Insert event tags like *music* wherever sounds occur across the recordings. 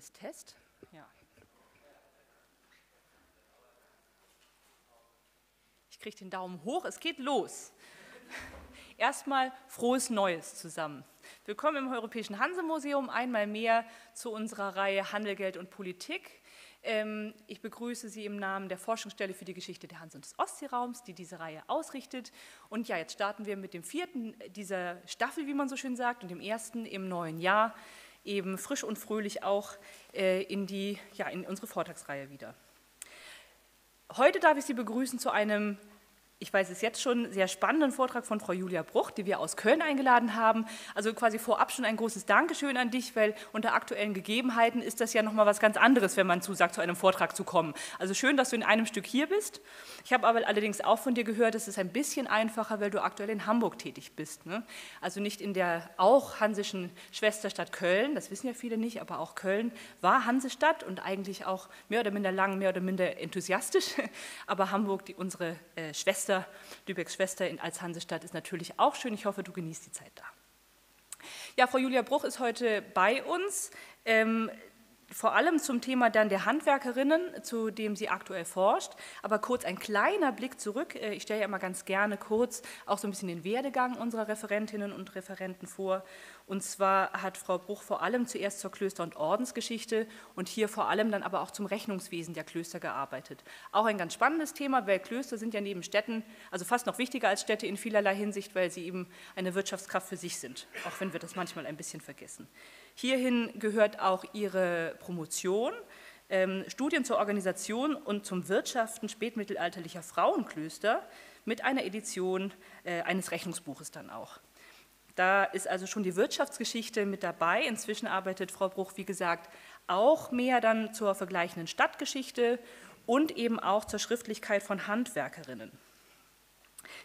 Test, Test. Ja. Ich kriege den Daumen hoch, es geht los. Erstmal frohes Neues zusammen. Willkommen im Europäischen Hansemuseum, einmal mehr zu unserer Reihe Handel, Geld und Politik. Ähm, ich begrüße Sie im Namen der Forschungsstelle für die Geschichte der Hanse- und des Ostseeraums, die diese Reihe ausrichtet. Und ja, jetzt starten wir mit dem vierten dieser Staffel, wie man so schön sagt, und dem ersten im neuen Jahr eben frisch und fröhlich auch äh, in, die, ja, in unsere Vortragsreihe wieder. Heute darf ich Sie begrüßen zu einem ich weiß es jetzt schon, sehr spannenden Vortrag von Frau Julia Bruch, die wir aus Köln eingeladen haben. Also quasi vorab schon ein großes Dankeschön an dich, weil unter aktuellen Gegebenheiten ist das ja nochmal was ganz anderes, wenn man zusagt, zu einem Vortrag zu kommen. Also schön, dass du in einem Stück hier bist. Ich habe aber allerdings auch von dir gehört, es ist ein bisschen einfacher, weil du aktuell in Hamburg tätig bist. Ne? Also nicht in der auch hansischen Schwesterstadt Köln, das wissen ja viele nicht, aber auch Köln war Hansestadt und eigentlich auch mehr oder minder lang, mehr oder minder enthusiastisch. *laughs* Aber Hamburg, die, unsere äh, Schwester, Schwester, Lübecks Schwester in, als Hansestadt ist natürlich auch schön. Ich hoffe, du genießt die Zeit da. Ja, Frau Julia Bruch ist heute bei uns. Ähm, vor allem zum Thema dann der Handwerkerinnen, zu dem sie aktuell forscht. Aber kurz ein kleiner Blick zurück. Äh, ich stelle ja immer ganz gerne kurz auch so ein bisschen den Werdegang unserer Referentinnen und Referenten vor. Und zwar hat Frau Bruch vor allem zuerst zur Klöster- und Ordensgeschichte und hier vor allem dann aber auch zum Rechnungswesen der Klöster gearbeitet. Auch ein ganz spannendes Thema, weil Klöster sind ja neben Städten, also fast noch wichtiger als Städte in vielerlei Hinsicht, weil sie eben eine Wirtschaftskraft für sich sind, auch wenn wir das manchmal ein bisschen vergessen. Hierhin gehört auch ihre Promotion, ähm, Studien zur Organisation und zum Wirtschaften spätmittelalterlicher Frauenklöster mit einer Edition äh, eines Rechnungsbuches dann auch. Da ist also schon die Wirtschaftsgeschichte mit dabei. Inzwischen arbeitet Frau Bruch, wie gesagt, auch mehr dann zur vergleichenden Stadtgeschichte und eben auch zur Schriftlichkeit von Handwerkerinnen.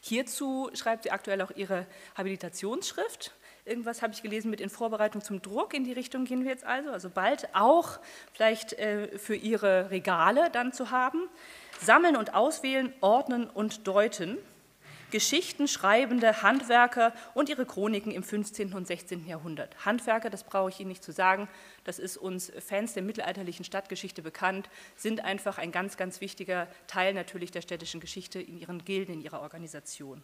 Hierzu schreibt sie aktuell auch ihre Habilitationsschrift, Irgendwas habe ich gelesen mit in Vorbereitung zum Druck. In die Richtung gehen wir jetzt also. Also bald auch vielleicht äh, für Ihre Regale dann zu haben. Sammeln und auswählen, ordnen und deuten. Geschichten schreibende Handwerker und ihre Chroniken im 15. und 16. Jahrhundert. Handwerker, das brauche ich Ihnen nicht zu sagen, das ist uns Fans der mittelalterlichen Stadtgeschichte bekannt, sind einfach ein ganz, ganz wichtiger Teil natürlich der städtischen Geschichte in ihren Gilden, in ihrer Organisation.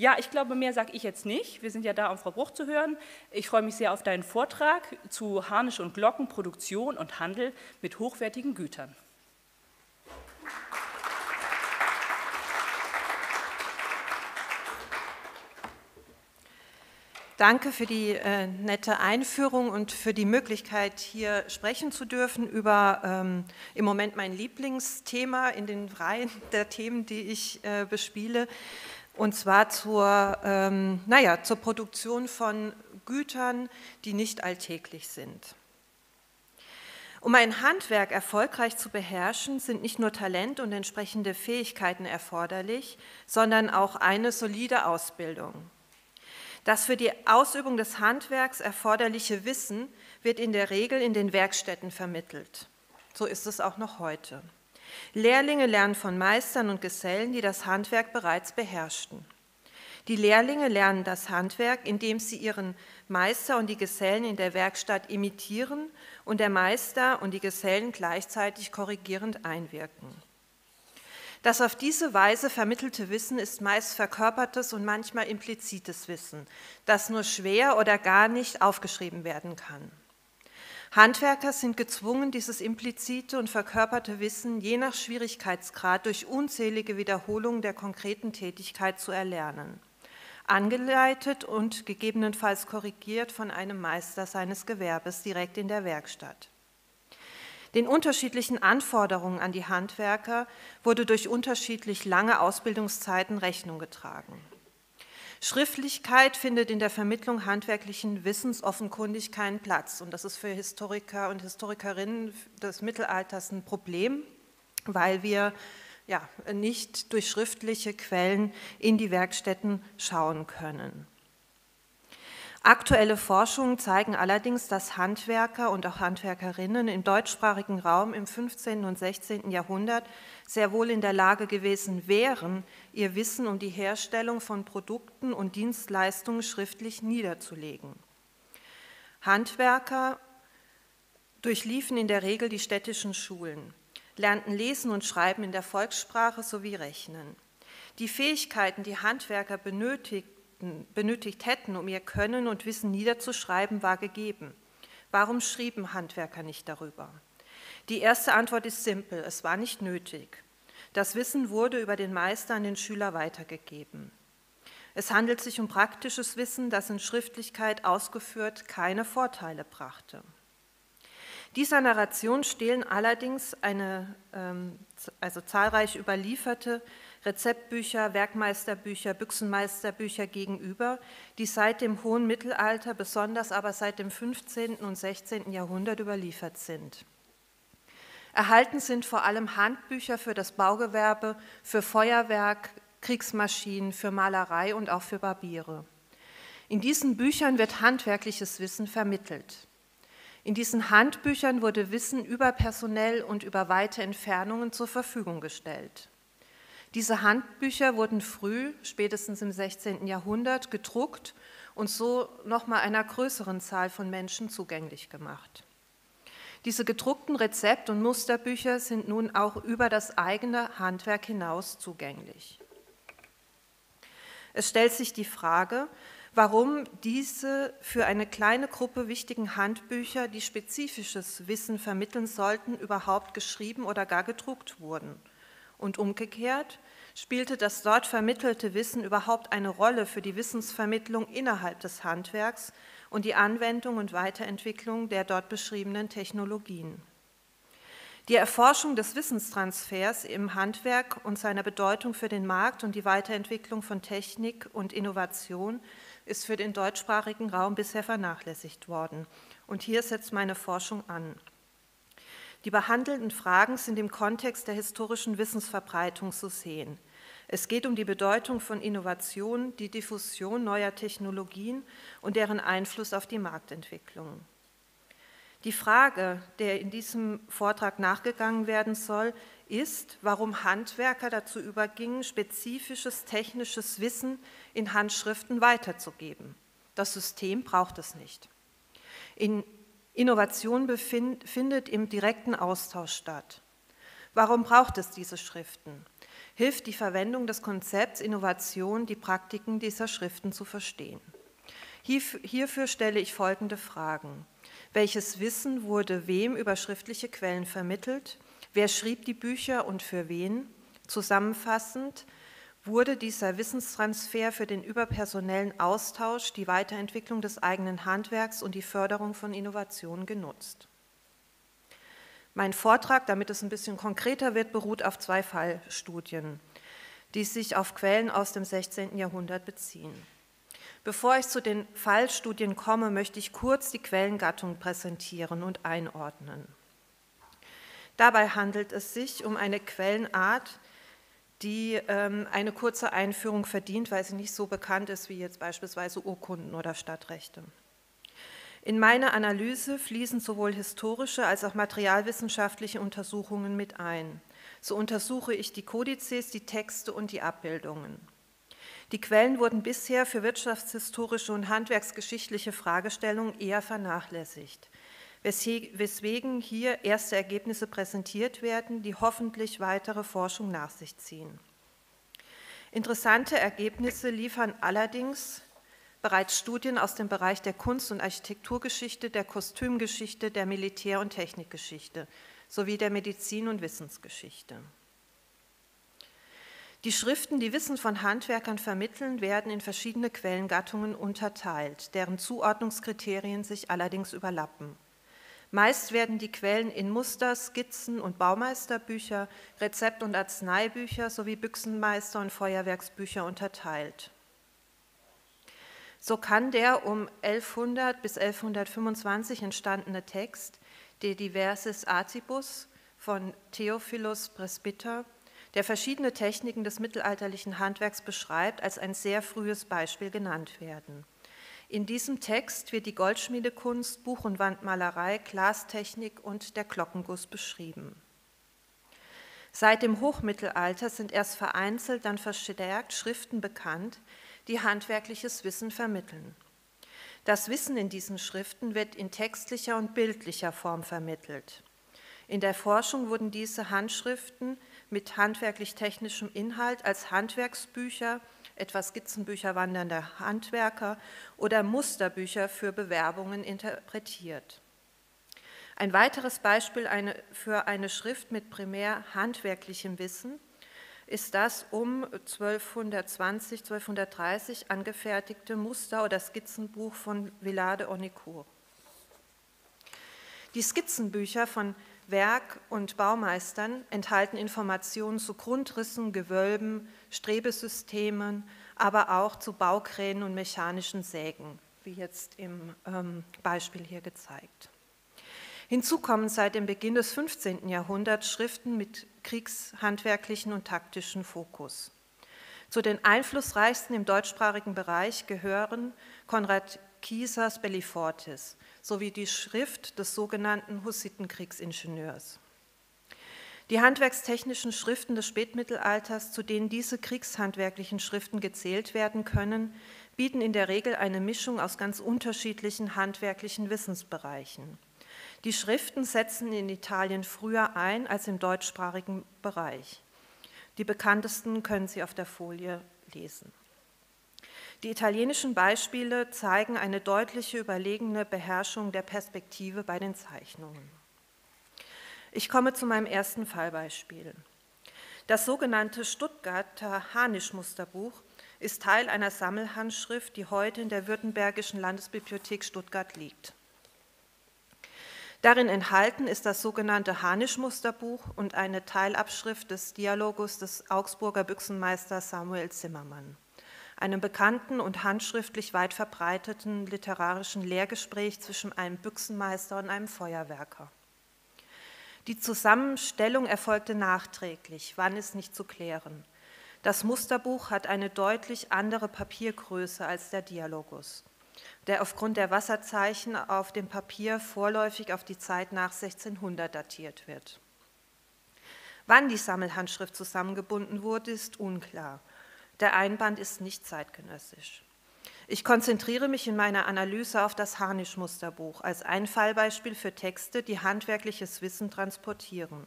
Ja, ich glaube, mehr sage ich jetzt nicht. Wir sind ja da, um Frau Bruch zu hören. Ich freue mich sehr auf deinen Vortrag zu Harnisch und Glocken, Produktion und Handel mit hochwertigen Gütern. Danke für die äh, nette Einführung und für die Möglichkeit, hier sprechen zu dürfen über ähm, im Moment mein Lieblingsthema in den Reihen der Themen, die ich äh, bespiele, und zwar zur, ähm, naja, zur Produktion von Gütern, die nicht alltäglich sind. Um ein Handwerk erfolgreich zu beherrschen, sind nicht nur Talent und entsprechende Fähigkeiten erforderlich, sondern auch eine solide Ausbildung. Das für die Ausübung des Handwerks erforderliche Wissen wird in der Regel in den Werkstätten vermittelt. So ist es auch noch heute. Lehrlinge lernen von Meistern und Gesellen, die das Handwerk bereits beherrschten. Die Lehrlinge lernen das Handwerk, indem sie ihren Meister und die Gesellen in der Werkstatt imitieren und der Meister und die Gesellen gleichzeitig korrigierend einwirken. Das auf diese Weise vermittelte Wissen ist meist verkörpertes und manchmal implizites Wissen, das nur schwer oder gar nicht aufgeschrieben werden kann. Handwerker sind gezwungen, dieses implizite und verkörperte Wissen je nach Schwierigkeitsgrad durch unzählige Wiederholungen der konkreten Tätigkeit zu erlernen, angeleitet und gegebenenfalls korrigiert von einem Meister seines Gewerbes direkt in der Werkstatt. Den unterschiedlichen Anforderungen an die Handwerker wurde durch unterschiedlich lange Ausbildungszeiten Rechnung getragen. Schriftlichkeit findet in der Vermittlung handwerklichen Wissens offenkundig keinen Platz. Und das ist für Historiker und Historikerinnen des Mittelalters ein Problem, weil wir ja, nicht durch schriftliche Quellen in die Werkstätten schauen können. Aktuelle Forschungen zeigen allerdings, dass Handwerker und auch Handwerkerinnen im deutschsprachigen Raum im 15. und 16. Jahrhundert sehr wohl in der Lage gewesen wären, ihr Wissen um die Herstellung von Produkten und Dienstleistungen schriftlich niederzulegen. Handwerker durchliefen in der Regel die städtischen Schulen, lernten Lesen und Schreiben in der Volkssprache sowie Rechnen. Die Fähigkeiten, die Handwerker benötigten, benötigt hätten, um ihr Können und Wissen niederzuschreiben, war gegeben. Warum schrieben Handwerker nicht darüber? Die erste Antwort ist simpel, es war nicht nötig. Das Wissen wurde über den Meister an den Schüler weitergegeben. Es handelt sich um praktisches Wissen, das in Schriftlichkeit ausgeführt keine Vorteile brachte. Dieser Narration stehen allerdings eine, ähm, also zahlreich überlieferte Rezeptbücher, Werkmeisterbücher, Büchsenmeisterbücher gegenüber, die seit dem hohen Mittelalter, besonders aber seit dem 15. und 16. Jahrhundert überliefert sind. Erhalten sind vor allem Handbücher für das Baugewerbe, für Feuerwerk, Kriegsmaschinen, für Malerei und auch für Barbiere. In diesen Büchern wird handwerkliches Wissen vermittelt. In diesen Handbüchern wurde Wissen über personell und über weite Entfernungen zur Verfügung gestellt. Diese Handbücher wurden früh, spätestens im 16. Jahrhundert, gedruckt und so nochmal einer größeren Zahl von Menschen zugänglich gemacht. Diese gedruckten Rezept- und Musterbücher sind nun auch über das eigene Handwerk hinaus zugänglich. Es stellt sich die Frage, warum diese für eine kleine Gruppe wichtigen Handbücher, die spezifisches Wissen vermitteln sollten, überhaupt geschrieben oder gar gedruckt wurden. Und umgekehrt, spielte das dort vermittelte Wissen überhaupt eine Rolle für die Wissensvermittlung innerhalb des Handwerks und die Anwendung und Weiterentwicklung der dort beschriebenen Technologien. Die Erforschung des Wissenstransfers im Handwerk und seiner Bedeutung für den Markt und die Weiterentwicklung von Technik und Innovation ist für den deutschsprachigen Raum bisher vernachlässigt worden. Und hier setzt meine Forschung an. Die behandelten Fragen sind im Kontext der historischen Wissensverbreitung zu sehen. Es geht um die Bedeutung von Innovation, die Diffusion neuer Technologien und deren Einfluss auf die Marktentwicklung. Die Frage, der in diesem Vortrag nachgegangen werden soll, ist, warum Handwerker dazu übergingen, spezifisches technisches Wissen in Handschriften weiterzugeben. Das System braucht es nicht. In Innovation befind, findet im direkten Austausch statt. Warum braucht es diese Schriften? hilft die Verwendung des Konzepts Innovation, die Praktiken dieser Schriften zu verstehen. Hierfür stelle ich folgende Fragen. Welches Wissen wurde wem über schriftliche Quellen vermittelt? Wer schrieb die Bücher und für wen? Zusammenfassend, wurde dieser Wissenstransfer für den überpersonellen Austausch, die Weiterentwicklung des eigenen Handwerks und die Förderung von Innovationen genutzt? Mein Vortrag, damit es ein bisschen konkreter wird, beruht auf zwei Fallstudien, die sich auf Quellen aus dem 16. Jahrhundert beziehen. Bevor ich zu den Fallstudien komme, möchte ich kurz die Quellengattung präsentieren und einordnen. Dabei handelt es sich um eine Quellenart, die ähm, eine kurze Einführung verdient, weil sie nicht so bekannt ist wie jetzt beispielsweise Urkunden oder Stadtrechte. In meine Analyse fließen sowohl historische als auch materialwissenschaftliche Untersuchungen mit ein. So untersuche ich die Kodizes, die Texte und die Abbildungen. Die Quellen wurden bisher für wirtschaftshistorische und handwerksgeschichtliche Fragestellungen eher vernachlässigt, weswegen hier erste Ergebnisse präsentiert werden, die hoffentlich weitere Forschung nach sich ziehen. Interessante Ergebnisse liefern allerdings bereits Studien aus dem Bereich der Kunst- und Architekturgeschichte, der Kostümgeschichte, der Militär- und Technikgeschichte sowie der Medizin- und Wissensgeschichte. Die Schriften, die Wissen von Handwerkern vermitteln, werden in verschiedene Quellengattungen unterteilt, deren Zuordnungskriterien sich allerdings überlappen. Meist werden die Quellen in Muster, Skizzen und Baumeisterbücher, Rezept- und Arzneibücher sowie Büchsenmeister- und Feuerwerksbücher unterteilt. So kann der um 1100 bis 1125 entstandene Text De Diversis Artibus von Theophilus Presbyter, der verschiedene Techniken des mittelalterlichen Handwerks beschreibt, als ein sehr frühes Beispiel genannt werden. In diesem Text wird die Goldschmiedekunst, Buch- und Wandmalerei, Glastechnik und der Glockenguss beschrieben. Seit dem Hochmittelalter sind erst vereinzelt, dann verstärkt Schriften bekannt, die handwerkliches Wissen vermitteln. Das Wissen in diesen Schriften wird in textlicher und bildlicher Form vermittelt. In der Forschung wurden diese Handschriften mit handwerklich-technischem Inhalt als Handwerksbücher, etwa Skizzenbücher wandernder Handwerker oder Musterbücher für Bewerbungen interpretiert. Ein weiteres Beispiel für eine Schrift mit primär handwerklichem Wissen ist das um 1220, 1230 angefertigte Muster- oder Skizzenbuch von Villard de Ornicourt. Die Skizzenbücher von Werk- und Baumeistern enthalten Informationen zu Grundrissen, Gewölben, Strebesystemen, aber auch zu Baukränen und mechanischen Sägen, wie jetzt im ähm, Beispiel hier gezeigt. Hinzu kommen seit dem Beginn des 15. Jahrhunderts Schriften mit kriegshandwerklichen und taktischen Fokus. Zu den einflussreichsten im deutschsprachigen Bereich gehören Konrad Kiesers Bellifortis sowie die Schrift des sogenannten Hussitenkriegsingenieurs. Die handwerkstechnischen Schriften des Spätmittelalters, zu denen diese kriegshandwerklichen Schriften gezählt werden können, bieten in der Regel eine Mischung aus ganz unterschiedlichen handwerklichen Wissensbereichen. Die Schriften setzen in Italien früher ein als im deutschsprachigen Bereich. Die bekanntesten können Sie auf der Folie lesen. Die italienischen Beispiele zeigen eine deutliche überlegene Beherrschung der Perspektive bei den Zeichnungen. Ich komme zu meinem ersten Fallbeispiel. Das sogenannte Stuttgarter Hanisch-Musterbuch ist Teil einer Sammelhandschrift, die heute in der Württembergischen Landesbibliothek Stuttgart liegt. Darin enthalten ist das sogenannte Hanisch-Musterbuch und eine Teilabschrift des Dialogus des Augsburger Büchsenmeisters Samuel Zimmermann, einem bekannten und handschriftlich weit verbreiteten literarischen Lehrgespräch zwischen einem Büchsenmeister und einem Feuerwerker. Die Zusammenstellung erfolgte nachträglich, wann ist nicht zu klären. Das Musterbuch hat eine deutlich andere Papiergröße als der Dialogus der aufgrund der Wasserzeichen auf dem Papier vorläufig auf die Zeit nach 1600 datiert wird. Wann die Sammelhandschrift zusammengebunden wurde, ist unklar. Der Einband ist nicht zeitgenössisch. Ich konzentriere mich in meiner Analyse auf das Harnisch-Musterbuch als ein Fallbeispiel für Texte, die handwerkliches Wissen transportieren.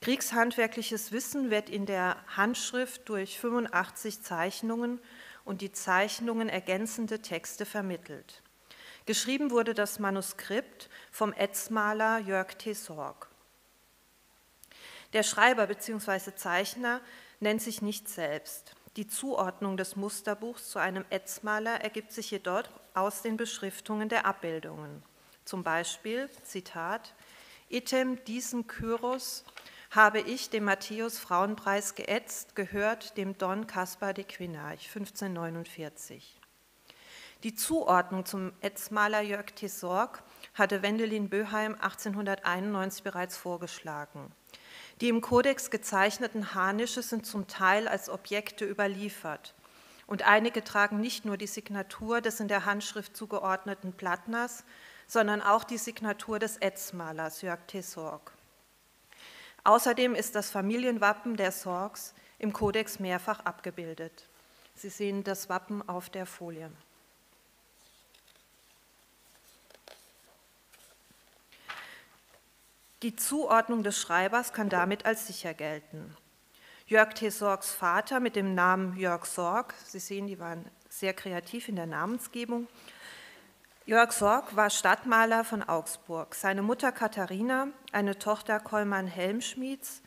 Kriegshandwerkliches Wissen wird in der Handschrift durch 85 Zeichnungen und die Zeichnungen ergänzende Texte vermittelt. Geschrieben wurde das Manuskript vom Ätzmaler Jörg T. Sorg. Der Schreiber bzw. Zeichner nennt sich nicht selbst. Die Zuordnung des Musterbuchs zu einem Ätzmaler ergibt sich jedoch aus den Beschriftungen der Abbildungen. Zum Beispiel, Zitat, Item diesen Kyros habe ich dem Matthäus Frauenpreis geätzt, gehört dem Don Caspar de Quinarch 1549. Die Zuordnung zum Ätzmaler Jörg Tesorg hatte Wendelin Böheim 1891 bereits vorgeschlagen. Die im Kodex gezeichneten Harnische sind zum Teil als Objekte überliefert und einige tragen nicht nur die Signatur des in der Handschrift zugeordneten Plattners, sondern auch die Signatur des Ätzmalers Jörg Tesorg. Außerdem ist das Familienwappen der Sorgs im Kodex mehrfach abgebildet. Sie sehen das Wappen auf der Folie. Die Zuordnung des Schreibers kann damit als sicher gelten. Jörg T. Sorgs Vater mit dem Namen Jörg Sorg, Sie sehen, die waren sehr kreativ in der Namensgebung, Jörg Sorg war Stadtmaler von Augsburg. Seine Mutter Katharina, eine Tochter Kollmann Helmschmieds,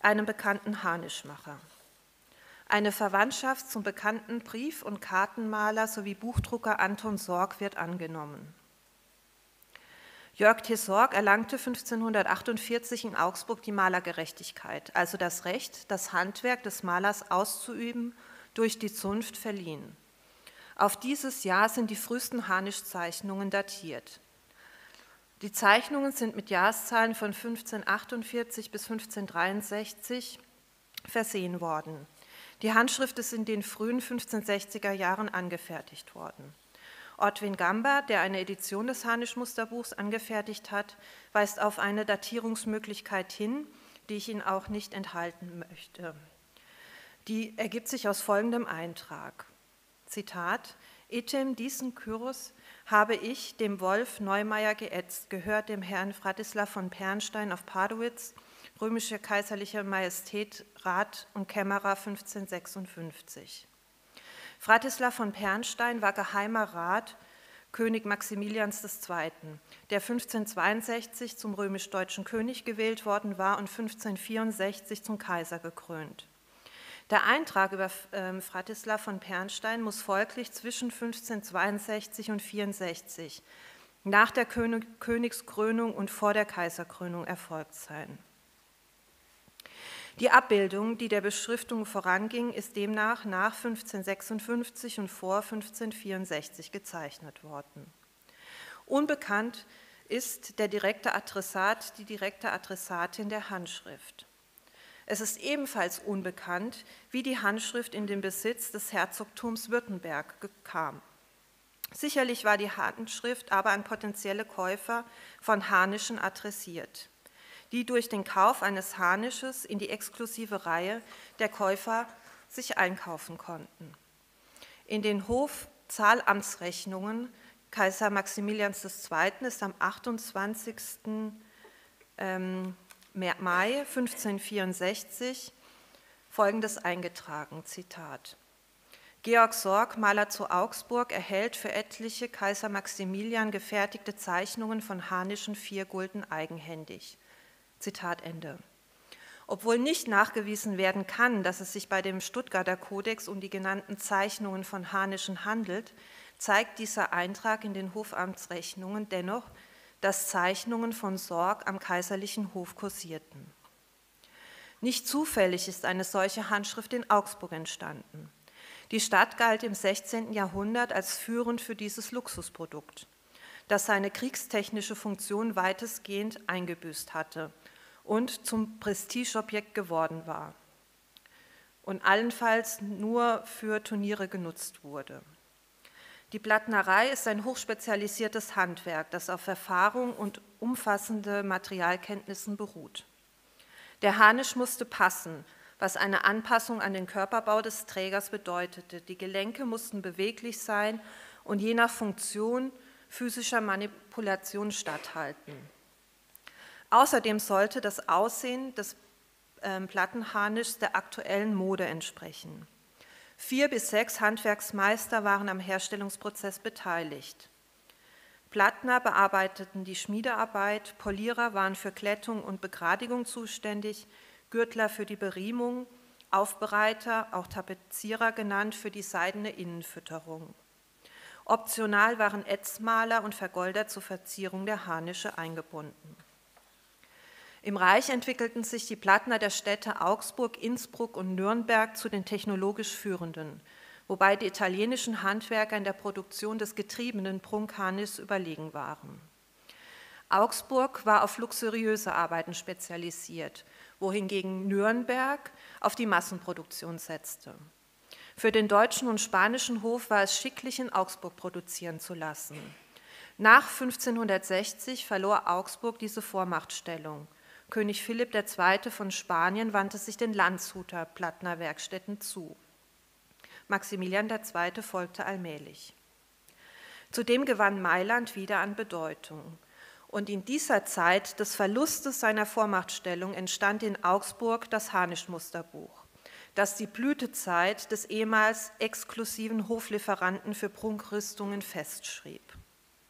einem bekannten Harnischmacher. Eine Verwandtschaft zum bekannten Brief- und Kartenmaler sowie Buchdrucker Anton Sorg wird angenommen. Jörg T. Sorg erlangte 1548 in Augsburg die Malergerechtigkeit, also das Recht, das Handwerk des Malers auszuüben, durch die Zunft verliehen. Auf dieses Jahr sind die frühesten Harnisch-Zeichnungen datiert. Die Zeichnungen sind mit Jahreszahlen von 1548 bis 1563 versehen worden. Die Handschrift ist in den frühen 1560er Jahren angefertigt worden. Ortwin Gamba, der eine Edition des Harnisch-Musterbuchs angefertigt hat, weist auf eine Datierungsmöglichkeit hin, die ich Ihnen auch nicht enthalten möchte. Die ergibt sich aus folgendem Eintrag. Zitat, Item diesen Kyrus habe ich dem Wolf Neumeier geätzt, gehört dem Herrn Fratislav von Pernstein auf Padowitz, römische kaiserliche Majestät, Rat und Kämmerer 1556. Fratislav von Pernstein war geheimer Rat König Maximilians II., der 1562 zum römisch-deutschen König gewählt worden war und 1564 zum Kaiser gekrönt. Der Eintrag über ähm, Fratislav von Pernstein muss folglich zwischen 1562 und 64 nach der Königskrönung und vor der Kaiserkrönung erfolgt sein. Die Abbildung, die der Beschriftung voranging, ist demnach nach 1556 und vor 1564 gezeichnet worden. Unbekannt ist der direkte Adressat, die direkte Adressatin der Handschrift. Es ist ebenfalls unbekannt, wie die Handschrift in den Besitz des Herzogtums Württemberg kam. Sicherlich war die Handschrift aber an potenzielle Käufer von Hanischen adressiert, die durch den Kauf eines Hanisches in die exklusive Reihe der Käufer sich einkaufen konnten. In den Hofzahlamtsrechnungen Kaiser Maximilians II. ist am 28. Mai 1564 Folgendes eingetragen, Zitat. Georg Sorg, Maler zu Augsburg, erhält für etliche Kaiser Maximilian gefertigte Zeichnungen von Hanischen Viergulden eigenhändig. Zitat Ende. Obwohl nicht nachgewiesen werden kann, dass es sich bei dem Stuttgarter Kodex um die genannten Zeichnungen von Hanischen handelt, zeigt dieser Eintrag in den Hofamtsrechnungen dennoch, dass Zeichnungen von Sorg am kaiserlichen Hof kursierten. Nicht zufällig ist eine solche Handschrift in Augsburg entstanden. Die Stadt galt im 16. Jahrhundert als führend für dieses Luxusprodukt, das seine kriegstechnische Funktion weitestgehend eingebüßt hatte und zum Prestigeobjekt geworden war und allenfalls nur für Turniere genutzt wurde. Die Plattnerei ist ein hochspezialisiertes Handwerk, das auf Erfahrung und umfassende Materialkenntnissen beruht. Der Harnisch musste passen, was eine Anpassung an den Körperbau des Trägers bedeutete. Die Gelenke mussten beweglich sein und je nach Funktion physischer Manipulation statthalten. Außerdem sollte das Aussehen des ähm, Plattenharnischs der aktuellen Mode entsprechen. Vier bis sechs Handwerksmeister waren am Herstellungsprozess beteiligt. Plattner bearbeiteten die Schmiedearbeit, Polierer waren für Klettung und Begradigung zuständig, Gürtler für die Beriemung, Aufbereiter, auch Tapezierer genannt, für die seidene Innenfütterung. Optional waren Ätzmaler und Vergolder zur Verzierung der Harnische eingebunden. Im Reich entwickelten sich die Plattner der Städte Augsburg, Innsbruck und Nürnberg zu den technologisch führenden, wobei die italienischen Handwerker in der Produktion des getriebenen Prunkharnis überlegen waren. Augsburg war auf luxuriöse Arbeiten spezialisiert, wohingegen Nürnberg auf die Massenproduktion setzte. Für den deutschen und spanischen Hof war es schicklich, in Augsburg produzieren zu lassen. Nach 1560 verlor Augsburg diese Vormachtstellung König Philipp II. von Spanien wandte sich den Landshuter Plattner Werkstätten zu. Maximilian II. folgte allmählich. Zudem gewann Mailand wieder an Bedeutung. Und in dieser Zeit des Verlustes seiner Vormachtstellung entstand in Augsburg das Harnisch-Musterbuch, das die Blütezeit des ehemals exklusiven Hoflieferanten für Prunkrüstungen festschrieb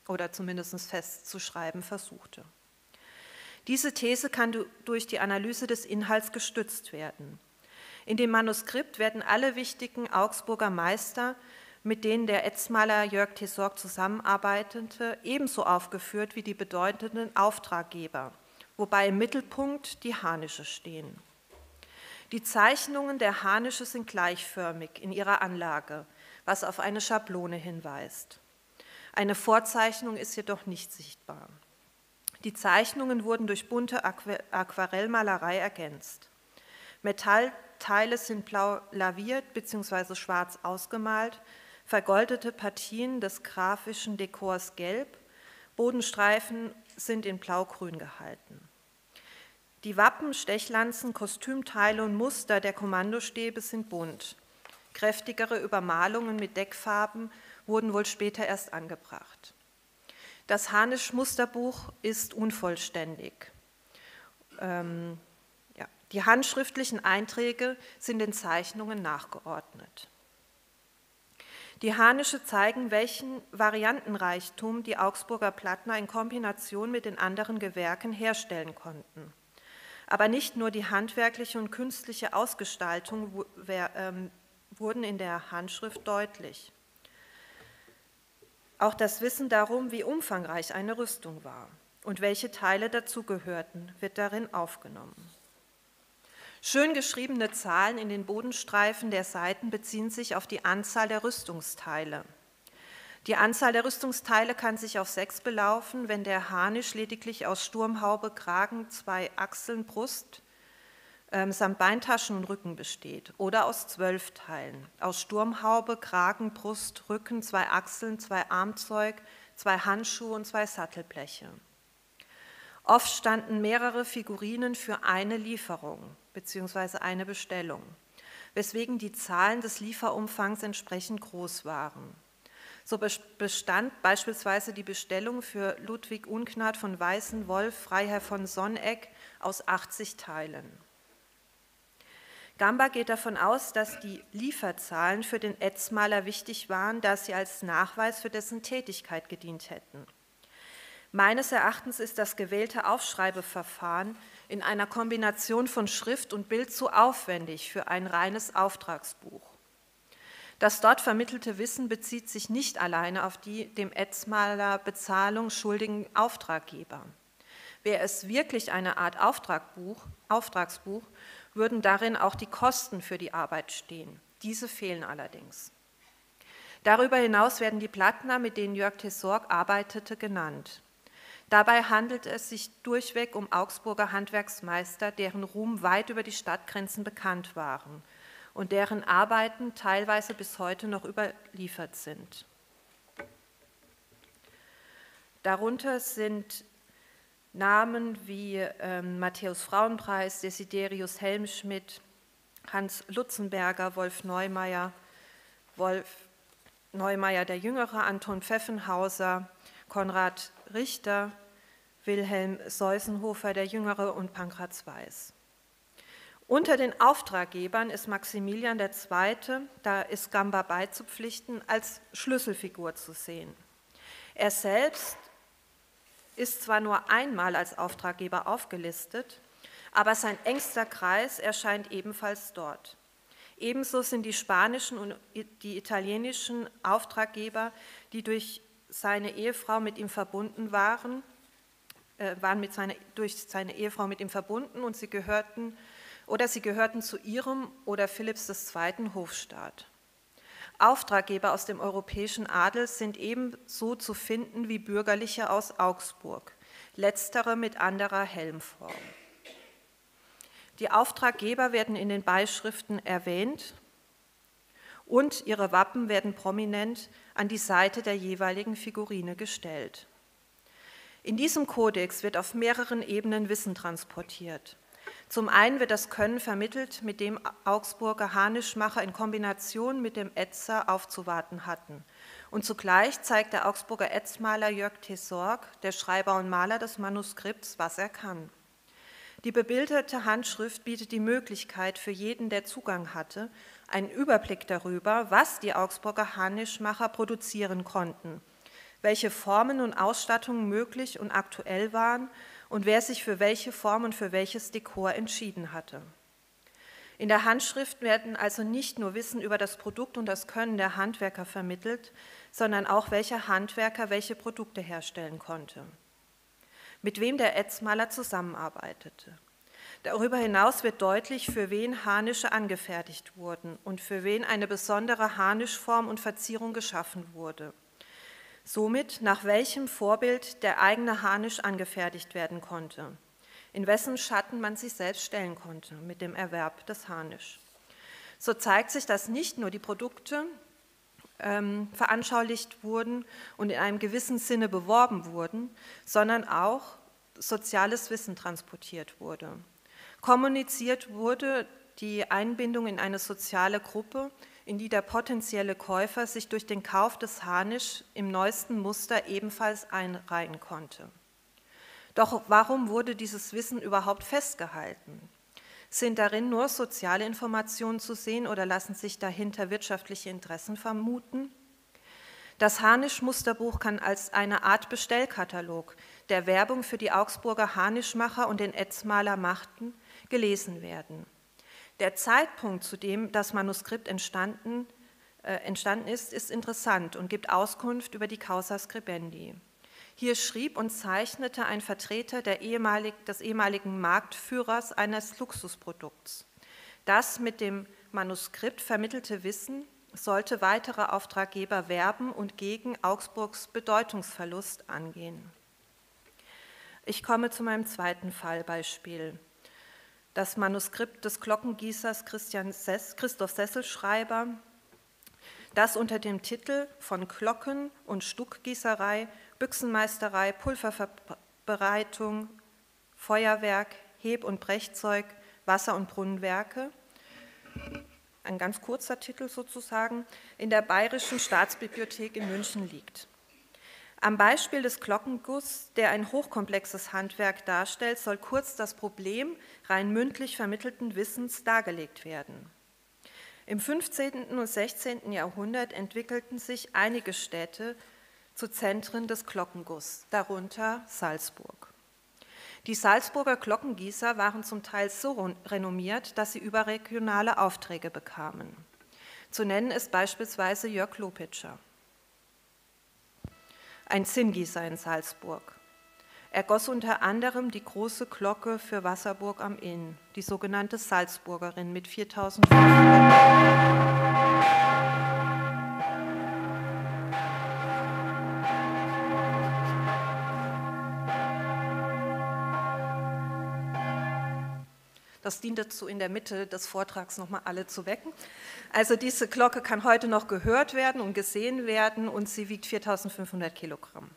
oder zumindest festzuschreiben versuchte. Diese These kann durch die Analyse des Inhalts gestützt werden. In dem Manuskript werden alle wichtigen Augsburger Meister, mit denen der Etzmaler Jörg Tesorg zusammenarbeitete, ebenso aufgeführt wie die bedeutenden Auftraggeber, wobei im Mittelpunkt die Hanische stehen. Die Zeichnungen der Hanische sind gleichförmig in ihrer Anlage, was auf eine Schablone hinweist. Eine Vorzeichnung ist jedoch nicht sichtbar. Die Zeichnungen wurden durch bunte Aquarellmalerei ergänzt. Metallteile sind blau laviert bzw. schwarz ausgemalt, vergoldete Partien des grafischen Dekors gelb, Bodenstreifen sind in blau-grün gehalten. Die Wappen, Stechlanzen, Kostümteile und Muster der Kommandostäbe sind bunt. Kräftigere Übermalungen mit Deckfarben wurden wohl später erst angebracht. Das Harnisch-Musterbuch ist unvollständig. Ähm, ja, die handschriftlichen Einträge sind den Zeichnungen nachgeordnet. Die Harnische zeigen, welchen Variantenreichtum die Augsburger Plattner in Kombination mit den anderen Gewerken herstellen konnten. Aber nicht nur die handwerkliche und künstliche Ausgestaltung ähm, wurden in der Handschrift deutlich. Auch das Wissen darum, wie umfangreich eine Rüstung war und welche Teile dazugehörten, wird darin aufgenommen. Schön geschriebene Zahlen in den Bodenstreifen der Seiten beziehen sich auf die Anzahl der Rüstungsteile. Die Anzahl der Rüstungsteile kann sich auf sechs belaufen, wenn der Harnisch lediglich aus Sturmhaube, Kragen, zwei Achseln, Brust samt Beintaschen und Rücken besteht, oder aus zwölf Teilen, aus Sturmhaube, Kragen, Brust, Rücken, zwei Achseln, zwei Armzeug, zwei Handschuhe und zwei Sattelbleche. Oft standen mehrere Figurinen für eine Lieferung bzw. eine Bestellung, weswegen die Zahlen des Lieferumfangs entsprechend groß waren. So bestand beispielsweise die Bestellung für Ludwig Ungnad von Weißenwolf, Freiherr von Sonneck, aus 80 Teilen. Gamba geht davon aus, dass die Lieferzahlen für den Etzmaler wichtig waren, da sie als Nachweis für dessen Tätigkeit gedient hätten. Meines Erachtens ist das gewählte Aufschreibeverfahren in einer Kombination von Schrift und Bild zu aufwendig für ein reines Auftragsbuch. Das dort vermittelte Wissen bezieht sich nicht alleine auf die dem Etzmaler Bezahlung schuldigen Auftraggeber. Wäre es wirklich eine Art Auftragbuch, Auftragsbuch, würden darin auch die Kosten für die Arbeit stehen. Diese fehlen allerdings. Darüber hinaus werden die Plattner, mit denen Jörg Tessorg arbeitete, genannt. Dabei handelt es sich durchweg um Augsburger Handwerksmeister, deren Ruhm weit über die Stadtgrenzen bekannt waren und deren Arbeiten teilweise bis heute noch überliefert sind. Darunter sind Namen wie ähm, Matthäus Frauenpreis, Desiderius Helmschmidt, Hans Lutzenberger, Wolf Neumeier, Wolf Neumeier der Jüngere, Anton Pfeffenhauser, Konrad Richter, Wilhelm Seusenhofer der Jüngere und Pankraz Weiß. Unter den Auftraggebern ist Maximilian II., da ist Gamba beizupflichten, als Schlüsselfigur zu sehen. Er selbst ist zwar nur einmal als Auftraggeber aufgelistet, aber sein engster Kreis erscheint ebenfalls dort. Ebenso sind die spanischen und die italienischen Auftraggeber, die durch seine Ehefrau mit ihm verbunden waren, äh, waren mit seiner, durch seine Ehefrau mit ihm verbunden und sie gehörten oder sie gehörten zu ihrem oder Philipps II. Hofstaat. Auftraggeber aus dem europäischen Adel sind ebenso zu finden wie Bürgerliche aus Augsburg, letztere mit anderer Helmform. Die Auftraggeber werden in den Beischriften erwähnt und ihre Wappen werden prominent an die Seite der jeweiligen Figurine gestellt. In diesem Kodex wird auf mehreren Ebenen Wissen transportiert. Zum einen wird das Können vermittelt, mit dem Augsburger Harnischmacher in Kombination mit dem Etzer aufzuwarten hatten. Und zugleich zeigt der Augsburger Etzmaler Jörg Tessorg, der Schreiber und Maler des Manuskripts, was er kann. Die bebilderte Handschrift bietet die Möglichkeit für jeden, der Zugang hatte, einen Überblick darüber, was die Augsburger Harnischmacher produzieren konnten, welche Formen und Ausstattungen möglich und aktuell waren und wer sich für welche Form und für welches Dekor entschieden hatte. In der Handschrift werden also nicht nur Wissen über das Produkt und das Können der Handwerker vermittelt, sondern auch welcher Handwerker welche Produkte herstellen konnte, mit wem der Etzmaler zusammenarbeitete. Darüber hinaus wird deutlich, für wen Harnische angefertigt wurden und für wen eine besondere Harnischform und Verzierung geschaffen wurde. Somit nach welchem Vorbild der eigene Harnisch angefertigt werden konnte, in wessen Schatten man sich selbst stellen konnte mit dem Erwerb des Harnisch. So zeigt sich, dass nicht nur die Produkte ähm, veranschaulicht wurden und in einem gewissen Sinne beworben wurden, sondern auch soziales Wissen transportiert wurde. Kommuniziert wurde die Einbindung in eine soziale Gruppe, in die der potenzielle Käufer sich durch den Kauf des Harnisch im neuesten Muster ebenfalls einreihen konnte. Doch warum wurde dieses Wissen überhaupt festgehalten? Sind darin nur soziale Informationen zu sehen oder lassen sich dahinter wirtschaftliche Interessen vermuten? Das Harnisch-Musterbuch kann als eine Art Bestellkatalog der Werbung für die Augsburger Harnischmacher und den Etzmaler machten, gelesen werden. Der Zeitpunkt, zu dem das Manuskript entstanden, äh, entstanden ist, ist interessant und gibt Auskunft über die Causa Scribendi. Hier schrieb und zeichnete ein Vertreter ehemalig, des ehemaligen Marktführers eines Luxusprodukts. Das mit dem Manuskript vermittelte Wissen sollte weitere Auftraggeber werben und gegen Augsburgs Bedeutungsverlust angehen. Ich komme zu meinem zweiten Fallbeispiel. Das Manuskript des Glockengießers Sess, Christoph Sesselschreiber, das unter dem Titel von Glocken- und Stuckgießerei, Büchsenmeisterei, Pulververbreitung, Feuerwerk, Heb- und Brechzeug, Wasser- und Brunnenwerke ein ganz kurzer Titel sozusagen, in der Bayerischen Staatsbibliothek in München liegt. Am Beispiel des Glockenguss, der ein hochkomplexes Handwerk darstellt, soll kurz das Problem rein mündlich vermittelten Wissens dargelegt werden. Im 15. und 16. Jahrhundert entwickelten sich einige Städte zu Zentren des Glockenguss, darunter Salzburg. Die Salzburger Glockengießer waren zum Teil so renommiert, dass sie überregionale Aufträge bekamen. Zu nennen ist beispielsweise Jörg Lopitscher, ein Zinngießer in Salzburg. Er goss unter anderem die große Glocke für Wasserburg am Inn, die sogenannte Salzburgerin mit 4500. Das dient dazu, in der Mitte des Vortrags nochmal alle zu wecken. Also diese Glocke kann heute noch gehört werden und gesehen werden und sie wiegt 4500 Kilogramm.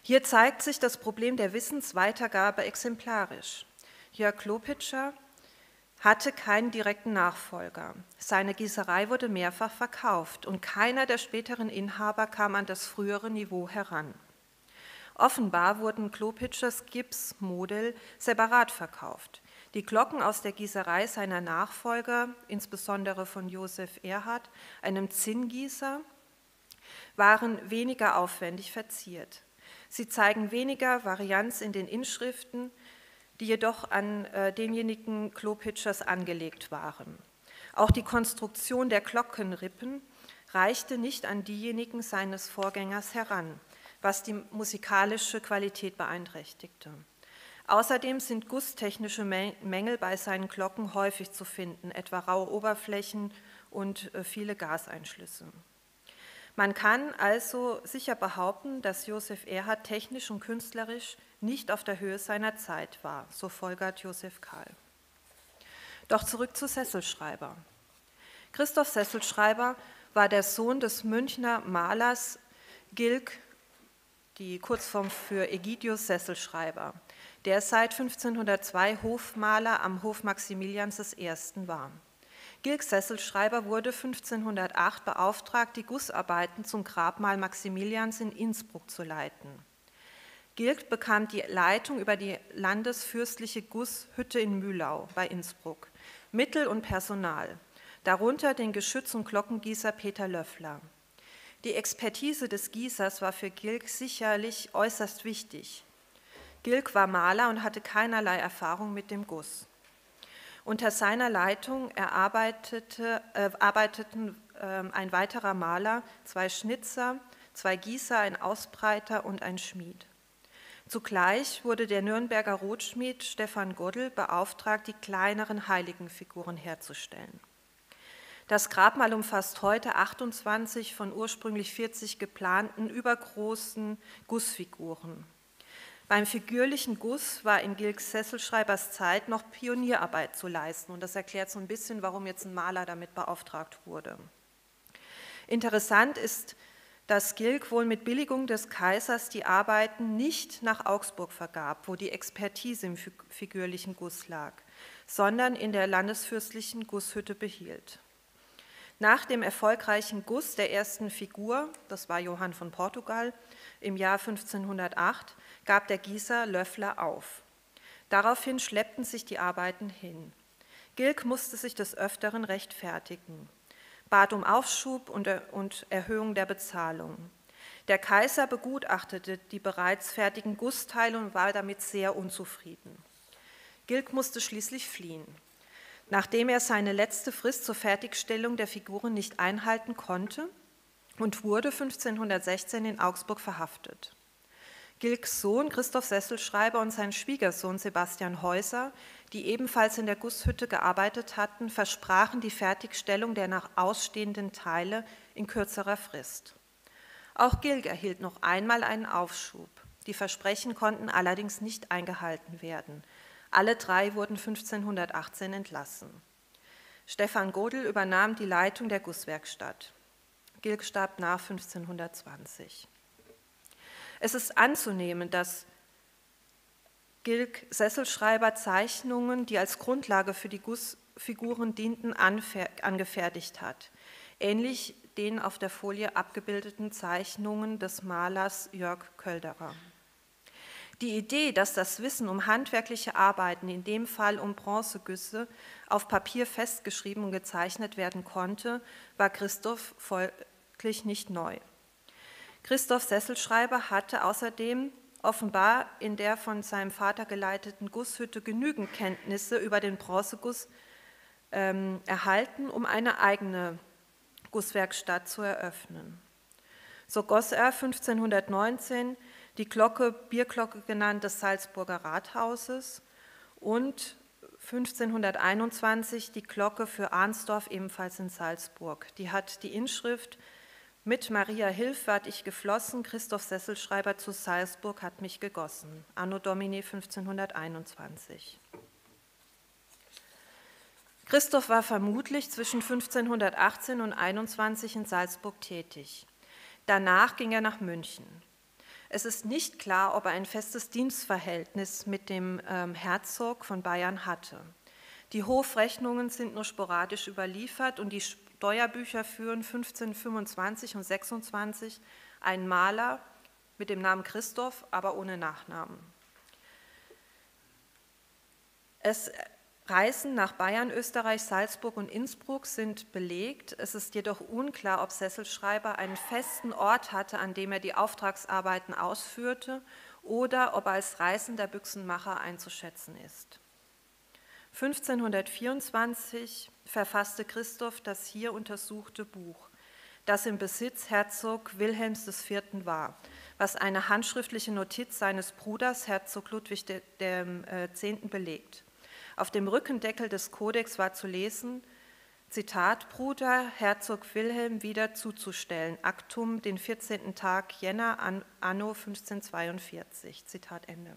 Hier zeigt sich das Problem der Wissensweitergabe exemplarisch. Jörg Lopitscher hatte keinen direkten Nachfolger. Seine Gießerei wurde mehrfach verkauft und keiner der späteren Inhaber kam an das frühere Niveau heran. Offenbar wurden Klopitschers Gipsmodell separat verkauft. Die Glocken aus der Gießerei seiner Nachfolger, insbesondere von Josef Erhard, einem Zinngießer, waren weniger aufwendig verziert. Sie zeigen weniger Varianz in den Inschriften, die jedoch an äh, denjenigen Klopitschers angelegt waren. Auch die Konstruktion der Glockenrippen reichte nicht an diejenigen seines Vorgängers heran, was die musikalische Qualität beeinträchtigte. Außerdem sind gusstechnische Mängel bei seinen Glocken häufig zu finden, etwa raue Oberflächen und äh, viele Gaseinschlüsse. Man kann also sicher behaupten, dass Josef Erhard technisch und künstlerisch nicht auf der Höhe seiner Zeit war, so folgert Josef Karl. Doch zurück zu Sesselschreiber. Christoph Sesselschreiber war der Sohn des Münchner Malers Gilg, die Kurzform für Egidius Sesselschreiber der seit 1502 Hofmaler am Hof Maximilians I. war. Gilg Sesselschreiber wurde 1508 beauftragt, die Gussarbeiten zum Grabmal Maximilians in Innsbruck zu leiten. Gilg bekam die Leitung über die landesfürstliche Gusshütte in Mühlau bei Innsbruck, Mittel und Personal, darunter den Geschütz- und Glockengießer Peter Löffler. Die Expertise des Gießers war für Gilg sicherlich äußerst wichtig. Gilg war Maler und hatte keinerlei Erfahrung mit dem Guss. Unter seiner Leitung erarbeitete, äh, arbeiteten äh, ein weiterer Maler, zwei Schnitzer, zwei Gießer, ein Ausbreiter und ein Schmied. Zugleich wurde der Nürnberger Rotschmied Stefan Goddel beauftragt, die kleineren Heiligenfiguren herzustellen. Das Grabmal umfasst heute 28 von ursprünglich 40 geplanten übergroßen Gussfiguren. Beim figürlichen Guss war in Gilg Sesselschreibers Zeit noch Pionierarbeit zu leisten und das erklärt so ein bisschen, warum jetzt ein Maler damit beauftragt wurde. Interessant ist, dass Gilg wohl mit Billigung des Kaisers die Arbeiten nicht nach Augsburg vergab, wo die Expertise im figürlichen Guss lag, sondern in der landesfürstlichen Gusshütte behielt. Nach dem erfolgreichen Guss der ersten Figur, das war Johann von Portugal, im Jahr 1508, gab der Gießer Löffler auf. Daraufhin schleppten sich die Arbeiten hin. Gilg musste sich des Öfteren rechtfertigen, bat um Aufschub und Erhöhung der Bezahlung. Der Kaiser begutachtete die bereits fertigen Gussteile und war damit sehr unzufrieden. Gilg musste schließlich fliehen. Nachdem er seine letzte Frist zur Fertigstellung der Figuren nicht einhalten konnte und wurde 1516 in Augsburg verhaftet. Gilks Sohn Christoph Sesselschreiber und sein Schwiegersohn Sebastian Häuser, die ebenfalls in der Gusshütte gearbeitet hatten, versprachen die Fertigstellung der nach ausstehenden Teile in kürzerer Frist. Auch Gilg erhielt noch einmal einen Aufschub. Die Versprechen konnten allerdings nicht eingehalten werden. Alle drei wurden 1518 entlassen. Stefan Godel übernahm die Leitung der Gusswerkstatt. Gilg starb nach 1520. Es ist anzunehmen, dass Gilg Sesselschreiber Zeichnungen, die als Grundlage für die Gussfiguren dienten, angefertigt hat, ähnlich den auf der Folie abgebildeten Zeichnungen des Malers Jörg Kölderer. Die Idee, dass das Wissen um handwerkliche Arbeiten, in dem Fall um Bronzegüsse, auf Papier festgeschrieben und gezeichnet werden konnte, war Christoph folglich nicht neu. Christoph Sesselschreiber hatte außerdem offenbar in der von seinem Vater geleiteten Gusshütte genügend Kenntnisse über den Bronzeguss ähm, erhalten, um eine eigene Gusswerkstatt zu eröffnen. So goss er 1519 die Glocke, Bierglocke genannt, des Salzburger Rathauses und 1521 die Glocke für Arnsdorf, ebenfalls in Salzburg. Die hat die Inschrift mit Maria Hilf ward ich geflossen, Christoph Sesselschreiber zu Salzburg hat mich gegossen. Anno Domini 1521. Christoph war vermutlich zwischen 1518 und 21 in Salzburg tätig. Danach ging er nach München. Es ist nicht klar, ob er ein festes Dienstverhältnis mit dem ähm, Herzog von Bayern hatte. Die Hofrechnungen sind nur sporadisch überliefert und die Steuerbücher führen 1525 und 26 einen Maler mit dem Namen Christoph, aber ohne Nachnamen. Es Reisen nach Bayern, Österreich, Salzburg und Innsbruck sind belegt. Es ist jedoch unklar, ob Sesselschreiber einen festen Ort hatte, an dem er die Auftragsarbeiten ausführte oder ob er als reisender Büchsenmacher einzuschätzen ist. 1524 verfasste Christoph das hier untersuchte Buch, das im Besitz Herzog Wilhelms IV. war, was eine handschriftliche Notiz seines Bruders Herzog Ludwig X. Äh, belegt. Auf dem Rückendeckel des Kodex war zu lesen, Zitat, Bruder Herzog Wilhelm wieder zuzustellen, Aktum, den 14. Tag Jänner anno 1542, Zitat Ende.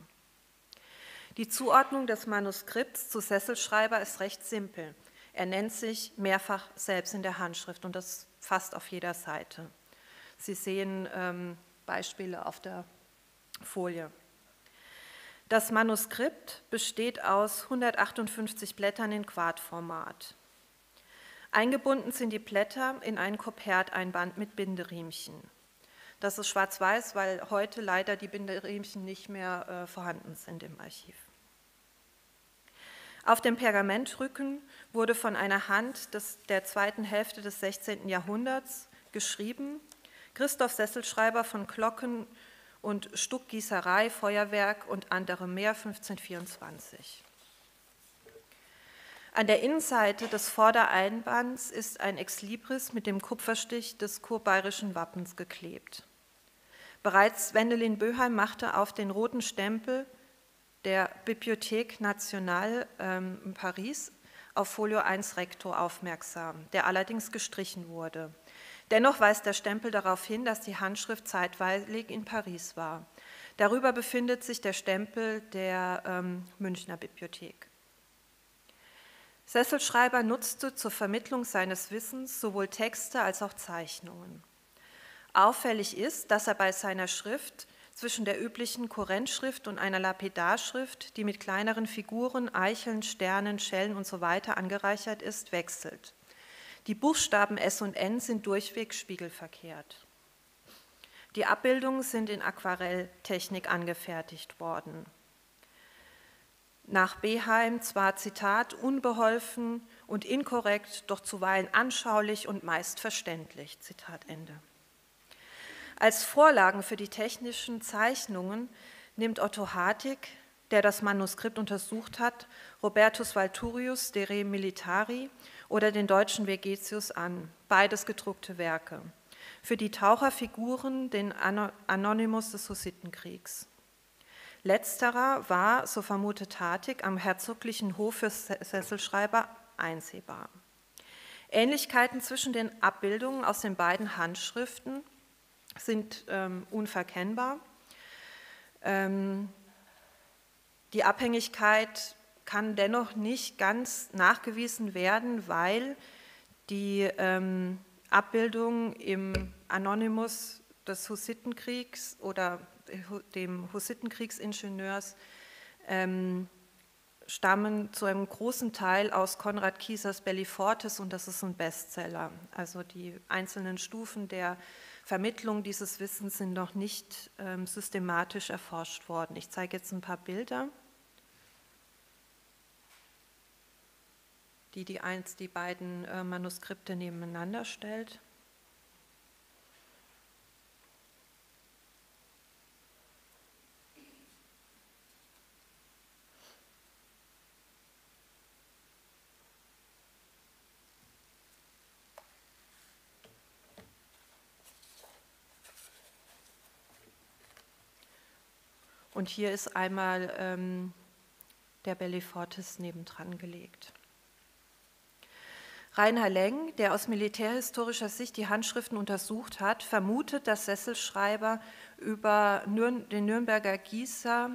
Die Zuordnung des Manuskripts zu Sesselschreiber ist recht simpel. Er nennt sich mehrfach selbst in der Handschrift und das fast auf jeder Seite. Sie sehen ähm, Beispiele auf der Folie. Das Manuskript besteht aus 158 Blättern in Quadformat. Eingebunden sind die Blätter in ein Kopert-Einband mit Binderiemchen. Das ist schwarz-weiß, weil heute leider die Binderiemchen nicht mehr äh, vorhanden sind im Archiv. Auf dem Pergamentrücken wurde von einer Hand des, der zweiten Hälfte des 16. Jahrhunderts geschrieben. Christoph Sesselschreiber von Glocken und Stuckgießerei, Feuerwerk und anderem mehr 1524. An der Innenseite des Vordereinbands ist ein Exlibris mit dem Kupferstich des kurbayerischen Wappens geklebt. Bereits Wendelin Böheim machte auf den roten Stempel der Bibliothèque Nationale ähm, in Paris auf Folio 1 Recto aufmerksam, der allerdings gestrichen wurde. Dennoch weist der Stempel darauf hin, dass die Handschrift zeitweilig in Paris war. Darüber befindet sich der Stempel der ähm, Münchner Bibliothek. Sesselschreiber nutzte zur Vermittlung seines Wissens sowohl Texte als auch Zeichnungen. Auffällig ist, dass er bei seiner Schrift zwischen der üblichen Kurrentschrift und einer Lapidarschrift, die mit kleineren Figuren, Eicheln, Sternen, Schellen usw. So angereichert ist, wechselt. Die Buchstaben S und N sind durchweg spiegelverkehrt. Die Abbildungen sind in Aquarelltechnik angefertigt worden. Nach Beheim zwar Zitat unbeholfen und inkorrekt, doch zuweilen anschaulich und meist verständlich. Zitat Ende. Als Vorlagen für die technischen Zeichnungen nimmt Otto Hartig, der das Manuskript untersucht hat, Robertus Valturius de Re Militari oder den deutschen Vegetius an, beides gedruckte Werke. Für die Taucherfiguren den Anonymous des Hussitenkriegs. Letzterer war, so vermutet Hartig, am herzoglichen Hof für Sesselschreiber einsehbar. Ähnlichkeiten zwischen den Abbildungen aus den beiden Handschriften sind ähm, unverkennbar. Ähm, die Abhängigkeit kann dennoch nicht ganz nachgewiesen werden, weil die ähm, Abbildung im Anonymous des Hussitenkriegs oder dem Hussitenkriegsingenieurs, ähm, stammen zu einem großen Teil aus Konrad Kiesers Bellifortes und das ist ein Bestseller. Also die einzelnen Stufen der Vermittlung dieses Wissens sind noch nicht ähm, systematisch erforscht worden. Ich zeige jetzt ein paar Bilder, die die, eins, die beiden äh, Manuskripte nebeneinander stellt. Und hier ist einmal ähm, der Bellifortis nebendran gelegt. Rainer Leng, der aus militärhistorischer Sicht die Handschriften untersucht hat, vermutet, dass Sesselschreiber über den Nürnberger Gießer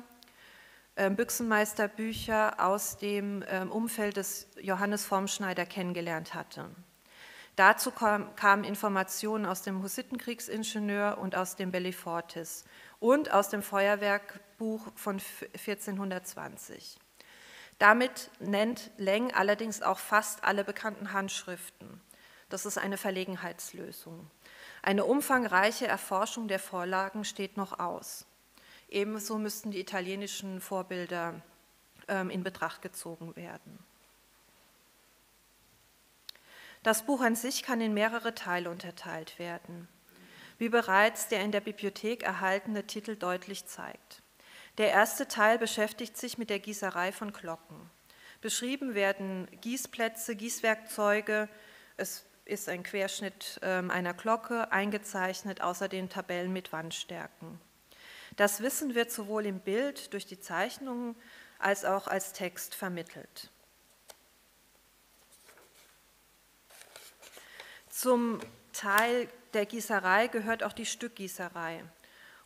äh, Büchsenmeisterbücher aus dem äh, Umfeld des Johannes Formschneider kennengelernt hatte. Dazu kam, kamen Informationen aus dem Hussitenkriegsingenieur und aus dem Bellifortis und aus dem Feuerwerkbuch von 1420. Damit nennt Leng allerdings auch fast alle bekannten Handschriften. Das ist eine Verlegenheitslösung. Eine umfangreiche Erforschung der Vorlagen steht noch aus. Ebenso müssten die italienischen Vorbilder ähm, in Betracht gezogen werden. Das Buch an sich kann in mehrere Teile unterteilt werden wie bereits der in der Bibliothek erhaltene Titel deutlich zeigt. Der erste Teil beschäftigt sich mit der Gießerei von Glocken. Beschrieben werden Gießplätze, Gießwerkzeuge, es ist ein Querschnitt ähm, einer Glocke eingezeichnet, außerdem Tabellen mit Wandstärken. Das Wissen wird sowohl im Bild durch die Zeichnungen als auch als Text vermittelt. Zum Teil der Gießerei gehört auch die Stückgießerei.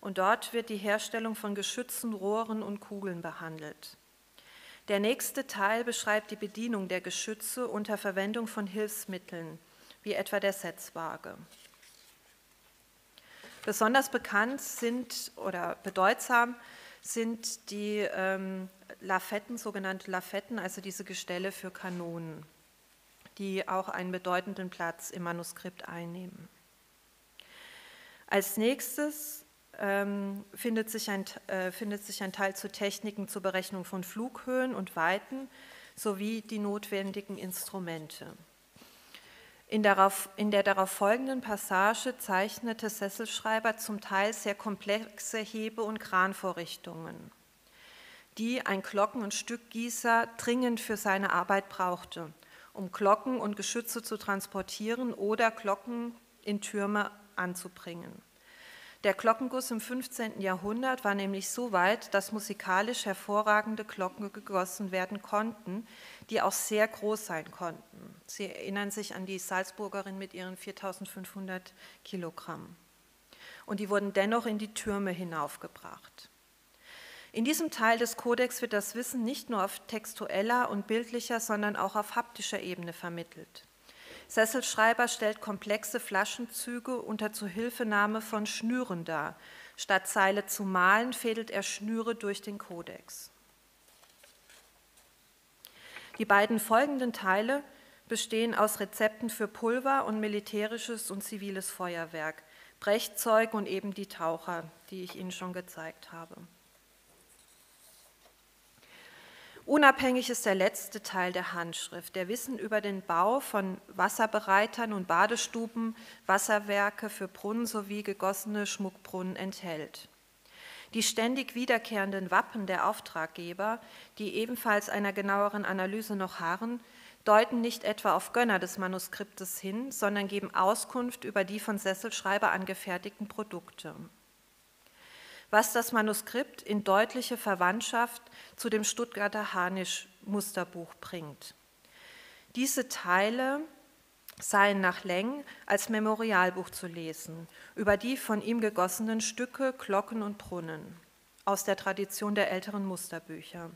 Und dort wird die Herstellung von Geschützen, Rohren und Kugeln behandelt. Der nächste Teil beschreibt die Bedienung der Geschütze unter Verwendung von Hilfsmitteln, wie etwa der Setzwaage. Besonders bekannt sind oder bedeutsam sind die ähm, Lafetten, sogenannte Lafetten, also diese Gestelle für Kanonen, die auch einen bedeutenden Platz im Manuskript einnehmen. Als nächstes ähm, findet, sich ein, äh, findet sich ein Teil zu Techniken zur Berechnung von Flughöhen und Weiten sowie die notwendigen Instrumente. In, darauf, in, der darauf folgenden Passage zeichnete Sesselschreiber zum Teil sehr komplexe Hebe- und Kranvorrichtungen, die ein Glocken- und Stückgießer dringend für seine Arbeit brauchte, um Glocken und Geschütze zu transportieren oder Glocken in Türme anzubringen. Der Glockenguss im 15. Jahrhundert war nämlich so weit, dass musikalisch hervorragende Glocken gegossen werden konnten, die auch sehr groß sein konnten. Sie erinnern sich an die Salzburgerin mit ihren 4500 Kilogramm. Und die wurden dennoch in die Türme hinaufgebracht. In diesem Teil des Kodex wird das Wissen nicht nur auf textueller und bildlicher, sondern auch auf haptischer Ebene vermittelt. Sesselschreiber stellt komplexe Flaschenzüge unter Zuhilfenahme von Schnüren dar. Statt Zeile zu malen, fädelt er Schnüre durch den Kodex. Die beiden folgenden Teile bestehen aus Rezepten für Pulver und militärisches und ziviles Feuerwerk, Brechzeug und eben die Taucher, die ich Ihnen schon gezeigt habe. Unabhängig ist der letzte Teil der Handschrift, der Wissen über den Bau von Wasserbereitern und Badestuben, Wasserwerke für Brunnen sowie gegossene Schmuckbrunnen enthält. Die ständig wiederkehrenden Wappen der Auftraggeber, die ebenfalls einer genaueren Analyse noch harren, deuten nicht etwa auf Gönner des Manuskriptes hin, sondern geben Auskunft über die von Sesselschreiber angefertigten Produkte was das Manuskript in deutliche Verwandtschaft zu dem Stuttgarter Harnisch-Musterbuch bringt. Diese Teile seien nach Leng als Memorialbuch zu lesen, über die von ihm gegossenen Stücke, Glocken und Brunnen aus der Tradition der älteren Musterbücher.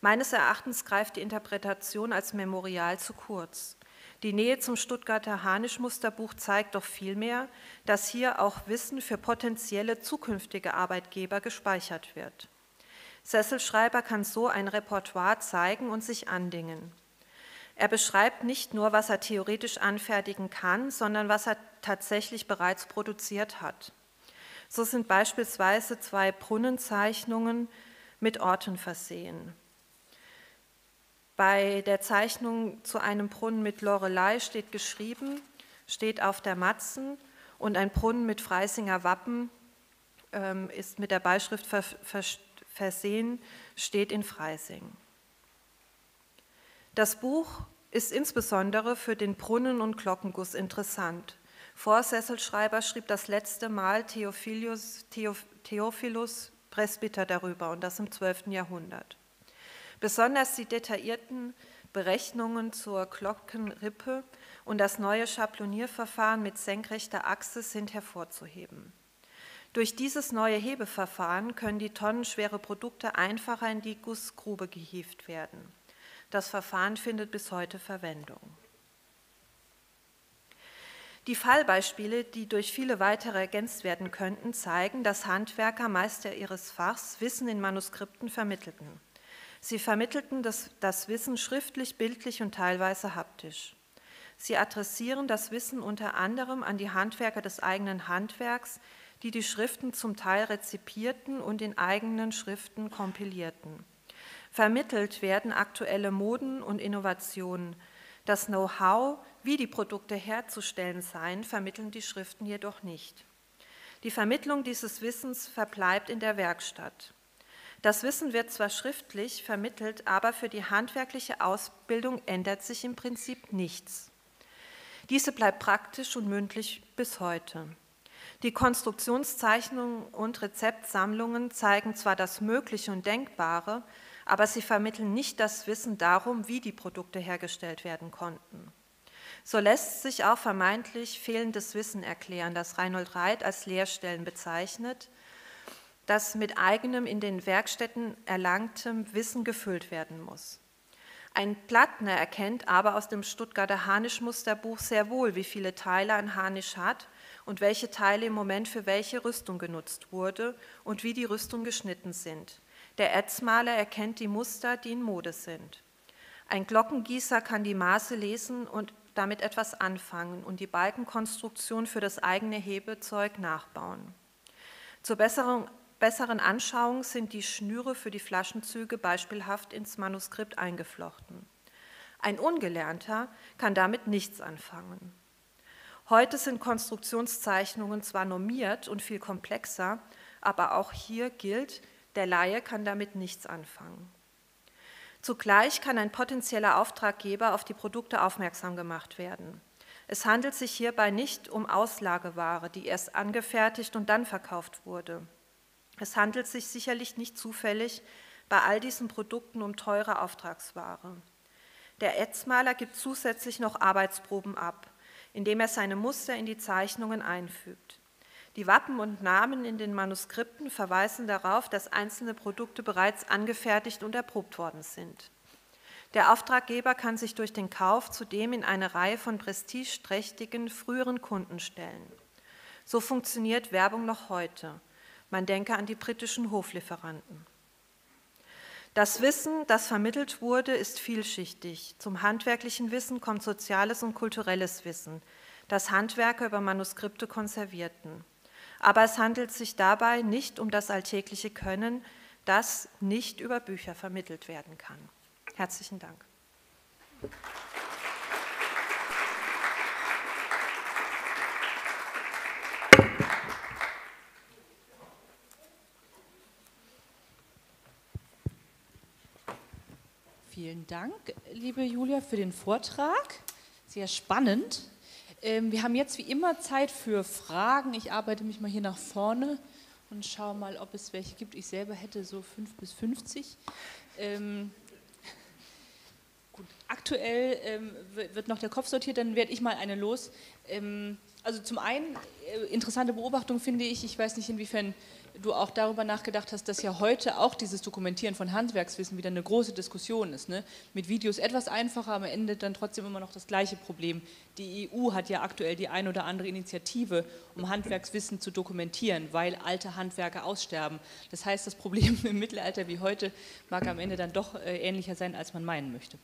Meines Erachtens greift die Interpretation als Memorial zu kurz. Die Nähe zum Stuttgarter Hanisch-Musterbuch zeigt doch vielmehr, dass hier auch Wissen für potenzielle zukünftige Arbeitgeber gespeichert wird. Sesselschreiber kann so ein Repertoire zeigen und sich andingen. Er beschreibt nicht nur, was er theoretisch anfertigen kann, sondern was er tatsächlich bereits produziert hat. So sind beispielsweise zwei Brunnenzeichnungen mit Orten versehen. Bei der Zeichnung zu einem Brunnen mit Lorelei steht geschrieben, steht auf der Matzen und ein Brunnen mit Freisinger Wappen ähm, ist mit der Beischrift versehen, steht in Freising. Das Buch ist insbesondere für den Brunnen- und Glockenguss interessant. Vorsesselschreiber schrieb das letzte Mal Theophilus, Theophilus Presbyter darüber und das im 12. Jahrhundert. Besonders die detaillierten Berechnungen zur Glockenrippe und das neue Schablonierverfahren mit senkrechter Achse sind hervorzuheben. Durch dieses neue Hebeverfahren können die tonnenschwere Produkte einfacher in die Gussgrube gehievt werden. Das Verfahren findet bis heute Verwendung. Die Fallbeispiele, die durch viele weitere ergänzt werden könnten, zeigen, dass Handwerker Meister ihres Fachs Wissen in Manuskripten vermittelten. Sie vermittelten das, das Wissen schriftlich, bildlich und teilweise haptisch. Sie adressieren das Wissen unter anderem an die Handwerker des eigenen Handwerks, die die Schriften zum Teil rezipierten und in eigenen Schriften kompilierten. Vermittelt werden aktuelle Moden und Innovationen. Das Know-how, wie die Produkte herzustellen seien, vermitteln die Schriften jedoch nicht. Die Vermittlung dieses Wissens verbleibt in der Werkstatt. Das Wissen wird zwar schriftlich vermittelt, aber für die handwerkliche Ausbildung ändert sich im Prinzip nichts. Diese bleibt praktisch und mündlich bis heute. Die Konstruktionszeichnungen und Rezeptsammlungen zeigen zwar das Mögliche und Denkbare, aber sie vermitteln nicht das Wissen darum, wie die Produkte hergestellt werden konnten. So lässt sich auch vermeintlich fehlendes Wissen erklären, das Reinhold Reit als Lehrstellen bezeichnet, das mit eigenem in den Werkstätten erlangtem Wissen gefüllt werden muss. Ein Plattner erkennt aber aus dem Stuttgarter Harnisch-Musterbuch sehr wohl, wie viele Teile ein Harnisch hat und welche Teile im Moment für welche Rüstung genutzt wurde und wie die Rüstung geschnitten sind. Der Erzmaler erkennt die Muster, die in Mode sind. Ein Glockengießer kann die Maße lesen und damit etwas anfangen und die Balkenkonstruktion für das eigene Hebezeug nachbauen. Zur besseren besseren Anschauung sind die Schnüre für die Flaschenzüge beispielhaft ins Manuskript eingeflochten. Ein Ungelernter kann damit nichts anfangen. Heute sind Konstruktionszeichnungen zwar normiert und viel komplexer, aber auch hier gilt, der Laie kann damit nichts anfangen. Zugleich kann ein potenzieller Auftraggeber auf die Produkte aufmerksam gemacht werden. Es handelt sich hierbei nicht um Auslageware, die erst angefertigt und dann verkauft wurde. Es handelt sich sicherlich nicht zufällig bei all diesen Produkten um teure Auftragsware. Der Ätzmaler gibt zusätzlich noch Arbeitsproben ab, indem er seine Muster in die Zeichnungen einfügt. Die Wappen und Namen in den Manuskripten verweisen darauf, dass einzelne Produkte bereits angefertigt und erprobt worden sind. Der Auftraggeber kann sich durch den Kauf zudem in eine Reihe von prestigeträchtigen früheren Kunden stellen. So funktioniert Werbung noch heute. Man denke an die britischen Hoflieferanten. Das Wissen, das vermittelt wurde, ist vielschichtig. Zum handwerklichen Wissen kommt soziales und kulturelles Wissen, das Handwerker über Manuskripte konservierten. Aber es handelt sich dabei nicht um das alltägliche Können, das nicht über Bücher vermittelt werden kann. Herzlichen Dank. Vielen Dank, liebe Julia, für den Vortrag. Sehr spannend. Ähm, wir haben jetzt wie immer Zeit für Fragen. Ich arbeite mich mal hier nach vorne und schaue mal, ob es welche gibt. Ich selber hätte so 5 bis 50. Ähm, gut, aktuell ähm, wird noch der Kopf sortiert, dann werde ich mal eine los. Ähm, also zum einen, äh, interessante Beobachtung finde ich, ich weiß nicht, inwiefern du auch darüber nachgedacht hast, dass ja heute auch dieses Dokumentieren von Handwerkswissen wieder eine große Diskussion ist. Ne? Mit Videos etwas einfacher, am Ende dann trotzdem immer noch das gleiche Problem. Die EU hat ja aktuell die ein oder andere Initiative, um Handwerkswissen zu dokumentieren, weil alte Handwerker aussterben. Das heißt, das Problem *laughs* im Mittelalter wie heute mag am Ende dann doch äh, ähnlicher sein, als man meinen möchte.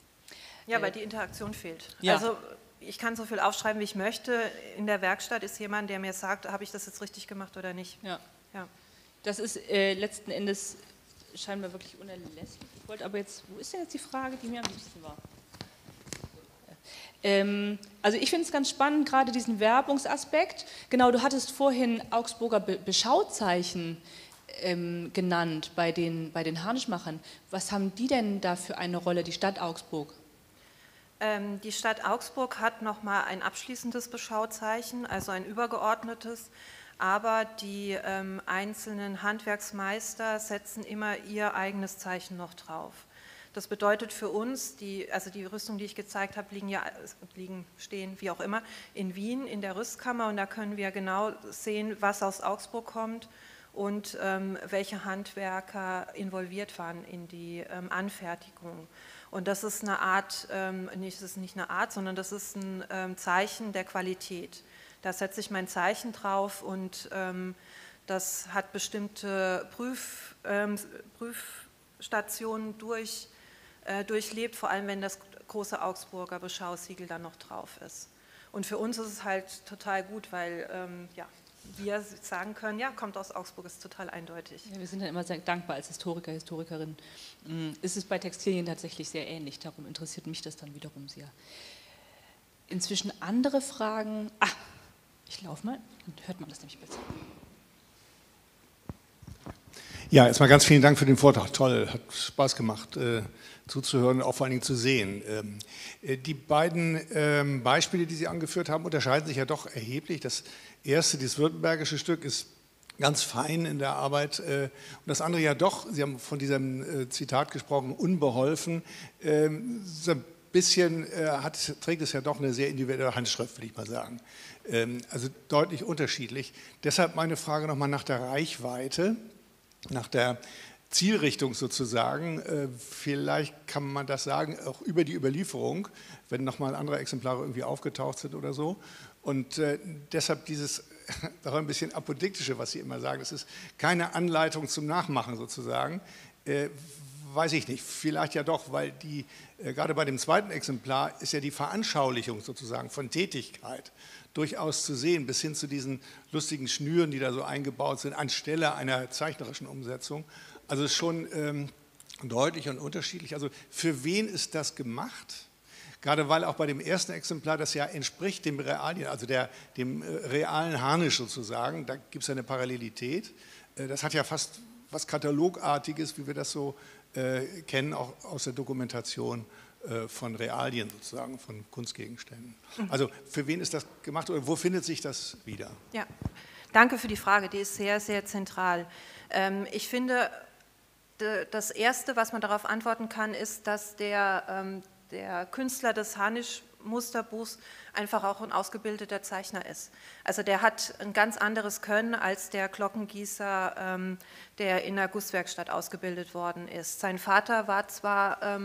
Ja, weil äh, die Interaktion fehlt. Ja. Also ich kann so viel aufschreiben, wie ich möchte. In der Werkstatt ist jemand, der mir sagt, habe ich das jetzt richtig gemacht oder nicht. Ja. ja. Das ist äh, letzten Endes scheinbar wirklich unerlässlich. Ich wollte aber jetzt, wo ist denn jetzt die Frage, die mir am liebsten war? Ähm, also ich finde es ganz spannend, gerade diesen Werbungsaspekt. Genau, du hattest vorhin Augsburger Be Beschauzeichen ähm, genannt bei den, bei den Harnischmachern. Was haben die denn da für eine Rolle, die Stadt Augsburg? Ähm, die Stadt Augsburg hat nochmal ein abschließendes Beschauzeichen, also ein übergeordnetes aber die ähm, einzelnen Handwerksmeister setzen immer ihr eigenes Zeichen noch drauf. Das bedeutet für uns, die, also die Rüstung, die ich gezeigt habe, liegen ja, liegen, stehen, wie auch immer, in Wien in der Rüstkammer und da können wir genau sehen, was aus Augsburg kommt und ähm, welche Handwerker involviert waren in die ähm, Anfertigung. Und das ist eine Art, ähm, nicht, das ist nicht eine Art, sondern das ist ein ähm, Zeichen der Qualität. Da setze ich mein Zeichen drauf und ähm, das hat bestimmte Prüf, ähm, Prüfstationen durch, äh, durchlebt, vor allem wenn das große Augsburger Beschausiegel dann noch drauf ist. Und für uns ist es halt total gut, weil ähm, ja, wir sagen können, ja, kommt aus Augsburg, ist total eindeutig. Ja, wir sind dann immer sehr dankbar als Historiker, Historikerin. Mm, ist es bei Textilien tatsächlich sehr ähnlich, darum interessiert mich das dann wiederum sehr. Inzwischen andere Fragen. Ah, ich laufe mal, dann hört man das nämlich besser. Ja, erstmal ganz vielen Dank für den Vortrag. Toll, hat Spaß gemacht äh, zuzuhören und auch vor allen Dingen zu sehen. Ähm, äh, die beiden ähm, Beispiele, die Sie angeführt haben, unterscheiden sich ja doch erheblich. Das erste, dieses württembergische Stück, ist ganz fein in der Arbeit äh, und das andere ja doch, Sie haben von diesem äh, Zitat gesprochen, unbeholfen. Ähm, so ein bisschen äh, hat, trägt es ja doch eine sehr individuelle Handschrift, würde ich mal sagen. Ähm, also deutlich unterschiedlich. Deshalb meine Frage nochmal nach der Reichweite, nach der Zielrichtung sozusagen. Äh, vielleicht kann man das sagen, auch über die Überlieferung, wenn nochmal andere Exemplare irgendwie aufgetaucht sind oder so. Und äh, deshalb dieses *laughs* auch ein bisschen apodiktische, was Sie immer sagen, es ist keine Anleitung zum Nachmachen sozusagen. Äh, weiß ich nicht, vielleicht ja doch, weil die, gerade bei dem zweiten Exemplar ist ja die Veranschaulichung sozusagen von Tätigkeit durchaus zu sehen, bis hin zu diesen lustigen Schnüren, die da so eingebaut sind, anstelle einer zeichnerischen Umsetzung. Also schon ähm, deutlich und unterschiedlich. Also für wen ist das gemacht? Gerade weil auch bei dem ersten Exemplar das ja entspricht dem Realien, also der, dem äh, realen Harnisch sozusagen, da gibt es eine Parallelität. Äh, das hat ja fast was Katalogartiges, wie wir das so äh, kennen, auch aus der Dokumentation äh, von Realien sozusagen, von Kunstgegenständen. Mhm. Also für wen ist das gemacht oder wo findet sich das wieder? Ja, danke für die Frage, die ist sehr, sehr zentral. Ähm, ich finde, das Erste, was man darauf antworten kann, ist, dass der, ähm, der Künstler des Hanisch Musterbuchs einfach auch ein ausgebildeter Zeichner ist. Also der hat ein ganz anderes Können als der Glockengießer, ähm, der in der Gusswerkstatt ausgebildet worden ist. Sein Vater war zwar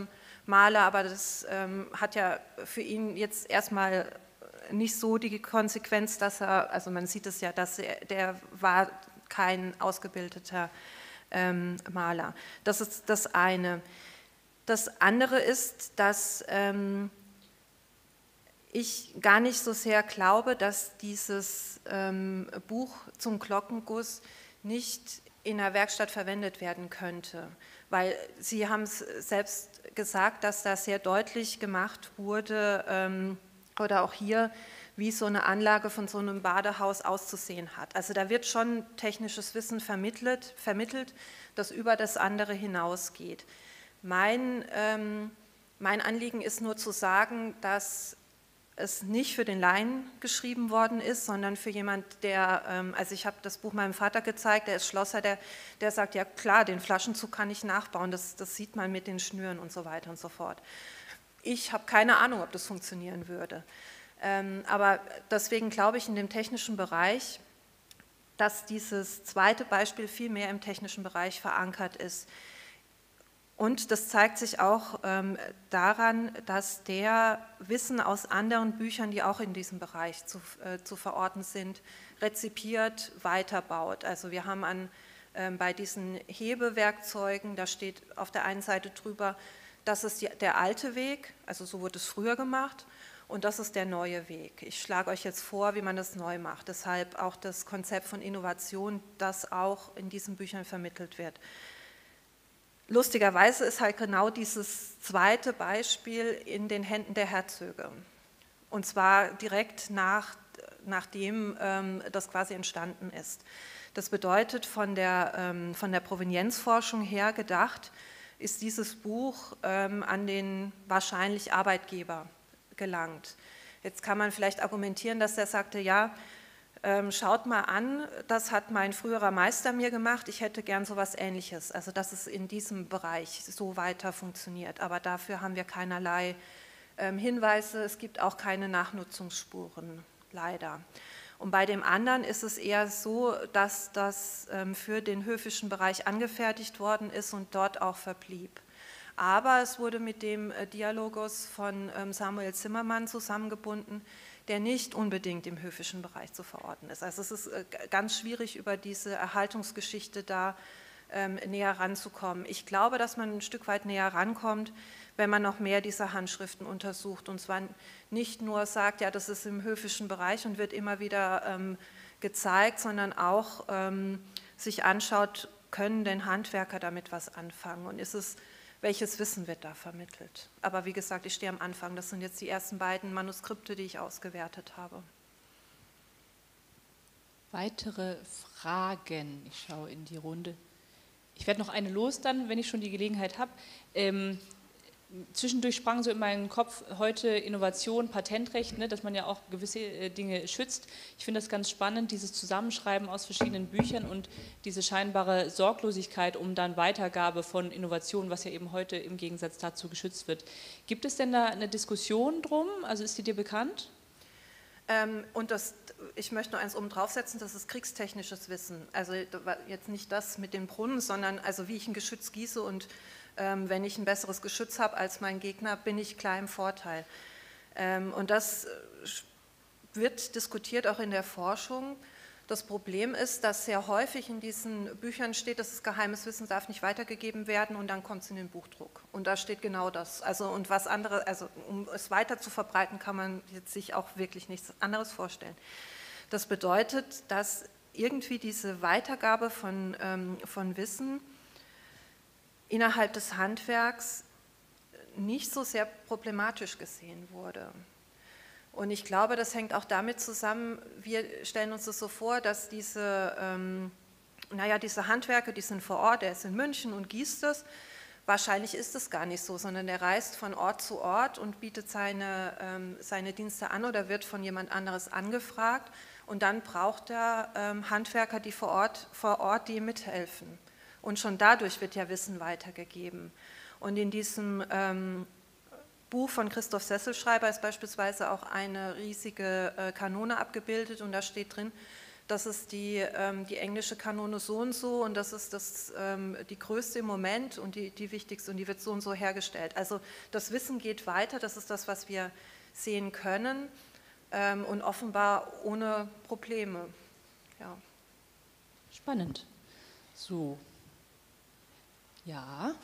Maler, aber das ähm, hat ja für ihn jetzt erstmal nicht so die Konsequenz, dass er, also man sieht es ja, dass er, der war kein ausgebildeter ähm, Maler. Das ist das eine. Das andere ist, dass ähm, ich gar nicht so sehr glaube, dass dieses ähm, Buch zum Glockenguss nicht in der Werkstatt verwendet werden könnte, weil Sie haben es selbst gesagt, dass da sehr deutlich gemacht wurde ähm, oder auch hier, wie so eine Anlage von so einem Badehaus auszusehen hat. Also da wird schon technisches Wissen vermittelt, vermittelt das über das andere hinausgeht. Mein, ähm, mein Anliegen ist nur zu sagen, dass es nicht für den Laien geschrieben worden ist, sondern für jemand, der, ähm, also ich habe das Buch meinem Vater gezeigt, der ist Schlosser, der, der sagt, ja klar, den Flaschenzug kann ich nachbauen, das, das sieht man mit den Schnüren und so weiter und so fort. Ich habe keine Ahnung, ob das funktionieren würde. Ähm, aber deswegen glaube ich in dem technischen Bereich, dass dieses zweite Beispiel viel mehr im technischen Bereich verankert ist. Und das zeigt sich auch ähm, daran, dass der Wissen aus anderen Büchern, die auch in diesem Bereich zu, äh, zu verorten sind, rezipiert, weiterbaut. Also wir haben an, ähm, bei diesen Hebewerkzeugen, da steht auf der einen Seite drüber, das ist die, der alte Weg, also so wurde es früher gemacht, und das ist der neue Weg. Ich schlage euch jetzt vor, wie man das neu macht. Deshalb auch das Konzept von Innovation, das auch in diesen Büchern vermittelt wird. Lustigerweise ist halt genau dieses zweite Beispiel in den Händen der Herzöge. Und zwar direkt nach, nachdem ähm, das quasi entstanden ist. Das bedeutet, von der, ähm, von der Provenienzforschung her gedacht, ist dieses Buch ähm, an den wahrscheinlich Arbeitgeber gelangt. Jetzt kann man vielleicht argumentieren, dass er sagte, ja, schaut mal an, das hat mein früherer Meister mir gemacht, ich hätte gern so etwas Ähnliches, also dass es in diesem Bereich so weiter funktioniert. Aber dafür haben wir keinerlei ähm, Hinweise, es gibt auch keine Nachnutzungsspuren, leider. Und bei dem anderen ist es eher so, dass das ähm, für den höfischen Bereich angefertigt worden ist und dort auch verblieb. Aber es wurde mit dem äh, Dialogos von Samuel Zimmermann zusammengebunden, der nicht unbedingt im höfischen Bereich zu verorten ist. Also es ist äh, ganz schwierig, über diese Erhaltungsgeschichte da ähm, näher ranzukommen. Ich glaube, dass man ein Stück weit näher rankommt, wenn man noch mehr dieser Handschriften untersucht und zwar nicht nur sagt, ja, das ist im höfischen Bereich und wird immer wieder ähm, gezeigt, sondern auch ähm, sich anschaut, können denn Handwerker damit was anfangen und ist es welches Wissen wird da vermittelt. Aber wie gesagt, ich stehe am Anfang. Das sind jetzt die ersten beiden Manuskripte, die ich ausgewertet habe. Weitere Fragen? Ich schaue in die Runde. Ich werde noch eine los dann, wenn ich schon die Gelegenheit habe. Ähm, zwischendurch sprang so in meinen Kopf heute Innovation, Patentrecht, ne, dass man ja auch gewisse äh, Dinge schützt. Ich finde das ganz spannend, dieses Zusammenschreiben aus verschiedenen Büchern und diese scheinbare Sorglosigkeit um dann Weitergabe von Innovationen, was ja eben heute im Gegensatz dazu geschützt wird. Gibt es denn da eine Diskussion drum? Also ist die dir bekannt? Ähm, und das, ich möchte noch eins oben draufsetzen, das ist kriegstechnisches Wissen. Also jetzt nicht das mit den Brunnen, sondern also wie ich ein Geschütz gieße und wenn ich ein besseres Geschütz habe als mein Gegner, bin ich klar im Vorteil. Ähm, und das äh, wird diskutiert auch in der Forschung. Das Problem ist, dass sehr häufig in diesen Büchern steht, dass das geheimes Wissen darf nicht weitergegeben werden und dann kommt es in den Buchdruck. Und da steht genau das. Also und was andere, also um es weiter zu verbreiten, kann man jetzt sich auch wirklich nichts anderes vorstellen. Das bedeutet, dass irgendwie diese Weitergabe von, ähm, von Wissen innerhalb des Handwerks nicht so sehr problematisch gesehen wurde. Und ich glaube, das hängt auch damit zusammen, wir stellen uns das so vor, dass diese, ähm, naja, diese Handwerker, die sind vor Ort, der ist in München und gießt es. Wahrscheinlich ist es gar nicht so, sondern er reist von Ort zu Ort und bietet seine, ähm, seine Dienste an oder wird von jemand anderes angefragt. Und dann braucht er ähm, Handwerker, die vor Ort, vor Ort die mithelfen. Und schon dadurch wird ja Wissen weitergegeben. Und in diesem ähm, Buch von Christoph Sesselschreiber ist beispielsweise auch eine riesige äh, Kanone abgebildet und da steht drin, das ist die, ähm, die englische Kanone so und so und das ist das, ähm, die größte im Moment und die, die wichtigste und die wird so und so hergestellt. Also das Wissen geht weiter, das ist das, was wir sehen können ähm, und offenbar ohne Probleme. Ja. Spannend. So, Ja.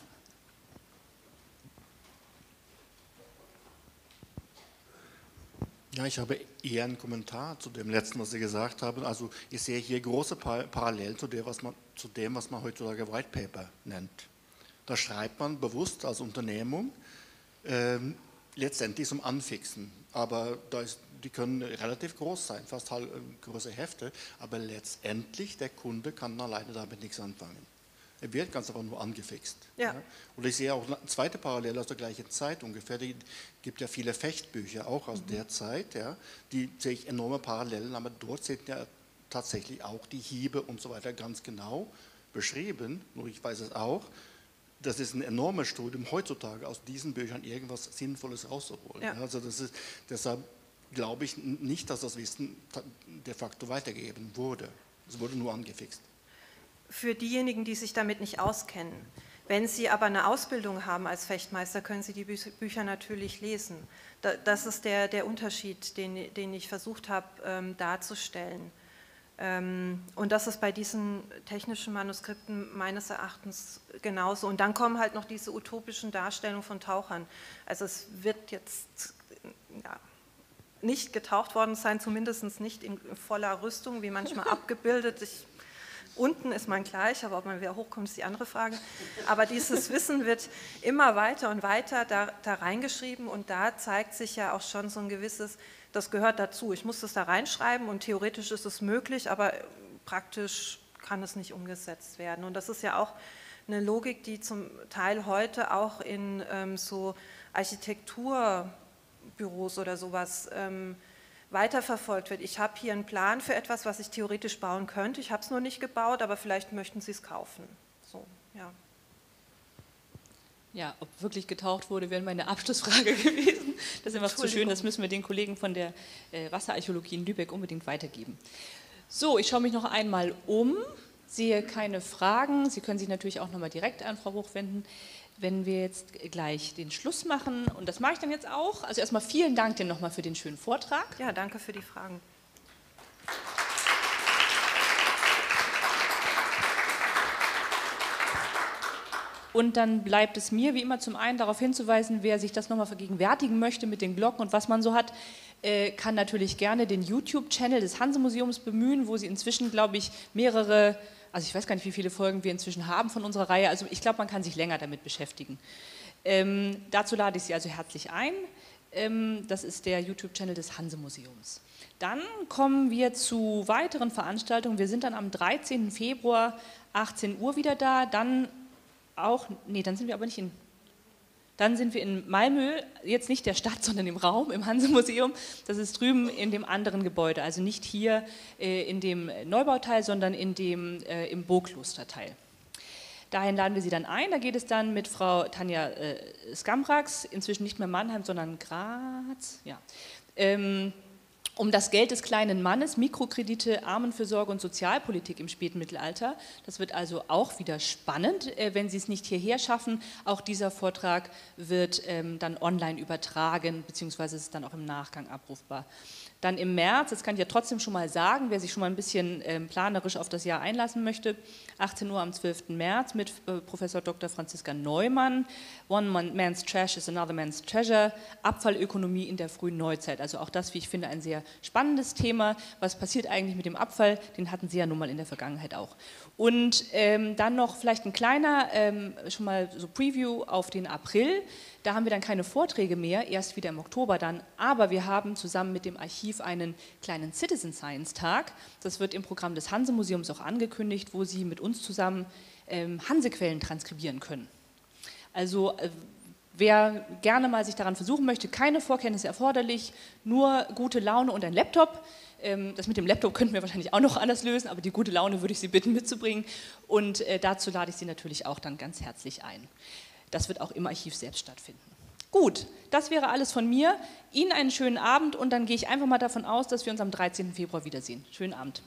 Ja, ich habe eher einen Kommentar zu dem letzten, was Sie gesagt haben. Also ich sehe hier große Parallelen zu dem, was man, zu dem, was man heutzutage White Paper nennt. Da schreibt man bewusst als Unternehmung ähm, letztendlich zum Anfixen. Aber ist, die können relativ groß sein, fast halb, äh, große Hefte. Aber letztendlich der Kunde kann alleine damit nichts anfangen. Er wird ganz einfach nur angefixt. Ja. Und ich sehe auch eine zweite Parallele aus der gleichen Zeit ungefähr. Die gibt ja viele Fechtbücher auch aus mhm. der Zeit. Ja. Die sehe ich enorme Parallelen, aber dort sind ja tatsächlich auch die Hiebe und so weiter ganz genau beschrieben. Nur ich weiß es auch. Das ist ein enormes Studium, heutzutage aus diesen Büchern irgendwas Sinnvolles rauszuholen. Ja. Also das ist, deshalb glaube ich nicht, dass das Wissen de facto weitergegeben wurde. Es wurde nur angefixt für diejenigen, die sich damit nicht auskennen. Wenn Sie aber eine Ausbildung haben als Fechtmeister, können Sie die Bücher natürlich lesen. Das ist der, der Unterschied, den, den ich versucht habe ähm, darzustellen. Ähm, und das ist bei diesen technischen Manuskripten meines Erachtens genauso. Und dann kommen halt noch diese utopischen Darstellungen von Tauchern. Also es wird jetzt ja, nicht getaucht worden sein, zumindest nicht in voller Rüstung, wie manchmal *laughs* abgebildet. Ich Unten ist man gleich, aber ob man wieder hochkommt, ist die andere Frage. Aber dieses Wissen wird immer weiter und weiter da, da reingeschrieben und da zeigt sich ja auch schon so ein gewisses, das gehört dazu. Ich muss das da reinschreiben und theoretisch ist es möglich, aber praktisch kann es nicht umgesetzt werden. Und das ist ja auch eine Logik, die zum Teil heute auch in ähm, so Architekturbüros oder sowas ähm, weiterverfolgt wird. Ich habe hier einen Plan für etwas, was ich theoretisch bauen könnte. Ich habe es nur nicht gebaut, aber vielleicht möchten Sie es kaufen. So, ja. Ja, ob wirklich getaucht wurde, wäre meine Abschlussfrage *laughs* gewesen. Das ist einfach zu schön, das müssen wir den Kollegen von der äh, Wasserarchäologie in Lübeck unbedingt weitergeben. So, ich schaue mich noch einmal um, sehe keine Fragen. Sie können sich natürlich auch nochmal direkt an Frau Hoch wenden wenn wir jetzt gleich den Schluss machen, und das mache ich dann jetzt auch. Also erstmal vielen Dank dir nochmal für den schönen Vortrag. Ja, danke für die Fragen. Und dann bleibt es mir, wie immer, zum einen darauf hinzuweisen, wer sich das nochmal vergegenwärtigen möchte mit den Glocken und was man so hat, äh, kann natürlich gerne den YouTube-Channel des Hanse-Museums bemühen, wo sie inzwischen, glaube ich, mehrere also ich weiß gar nicht, wie viele Folgen wir inzwischen haben von unserer Reihe. Also ich glaube, man kann sich länger damit beschäftigen. Ähm, dazu lade ich Sie also herzlich ein. Ähm, das ist der YouTube-Channel des Hanse-Museums. Dann kommen wir zu weiteren Veranstaltungen. Wir sind dann am 13. Februar 18 Uhr wieder da. Dann auch, nee, dann sind wir aber nicht in dann sind wir in Malmö, jetzt nicht der Stadt, *laughs* sondern im Raum, im Hanse-Museum. Das ist drüben in dem anderen Gebäude, also nicht hier äh, in dem Neubauteil, sondern in dem äh, im Burgklosterteil. Dahin laden wir Sie dann ein. Da geht es dann mit Frau Tanja äh, Skamrax, inzwischen nicht mehr Mannheim, sondern Graz. Ja. Ähm, um das Geld des kleinen Mannes, Mikrokredite, Armenfürsorge und Sozialpolitik im späten Mittelalter. Das wird also auch wieder spannend, äh, wenn Sie es nicht hierher schaffen. Auch dieser Vortrag wird ähm, dann online übertragen, beziehungsweise ist dann auch im Nachgang abrufbar. Dann im März, das kann ich ja trotzdem schon mal sagen, wer sich schon mal ein bisschen ähm, planerisch auf das Jahr einlassen möchte, 18 Uhr am 12. März mit äh, Professor Dr. Franziska Neumann, One Man's Trash is Another Man's Treasure, Abfallökonomie in der frühen Neuzeit. Also auch das, wie ich finde, ein sehr spannendes Thema. Was passiert eigentlich mit dem Abfall? Den hatten Sie ja nun mal in der Vergangenheit auch. Und ähm, dann noch vielleicht ein kleiner, ähm, schon mal so Preview auf den April. Da haben wir dann keine Vorträge mehr, erst wieder im Oktober dann, aber wir haben zusammen mit dem Archiv einen kleinen Citizen Science Tag. Das wird im Programm des Hanse-Museums auch angekündigt, wo Sie mit uns zusammen ähm, Hansequellen transkribieren können. Also äh, wer gerne mal sich daran versuchen möchte, keine Vorkenntnisse erforderlich, nur gute Laune und ein Laptop. Ähm, das mit dem Laptop könnten wir wahrscheinlich auch noch anders lösen, aber die gute Laune würde ich Sie bitten mitzubringen. Und äh, dazu lade ich Sie natürlich auch dann ganz herzlich ein. Das wird auch im Archiv selbst stattfinden. Gut, das wäre alles von mir. Ihnen einen schönen Abend und dann gehe ich einfach mal davon aus, dass wir uns am 13. Februar wiedersehen. Schönen Abend.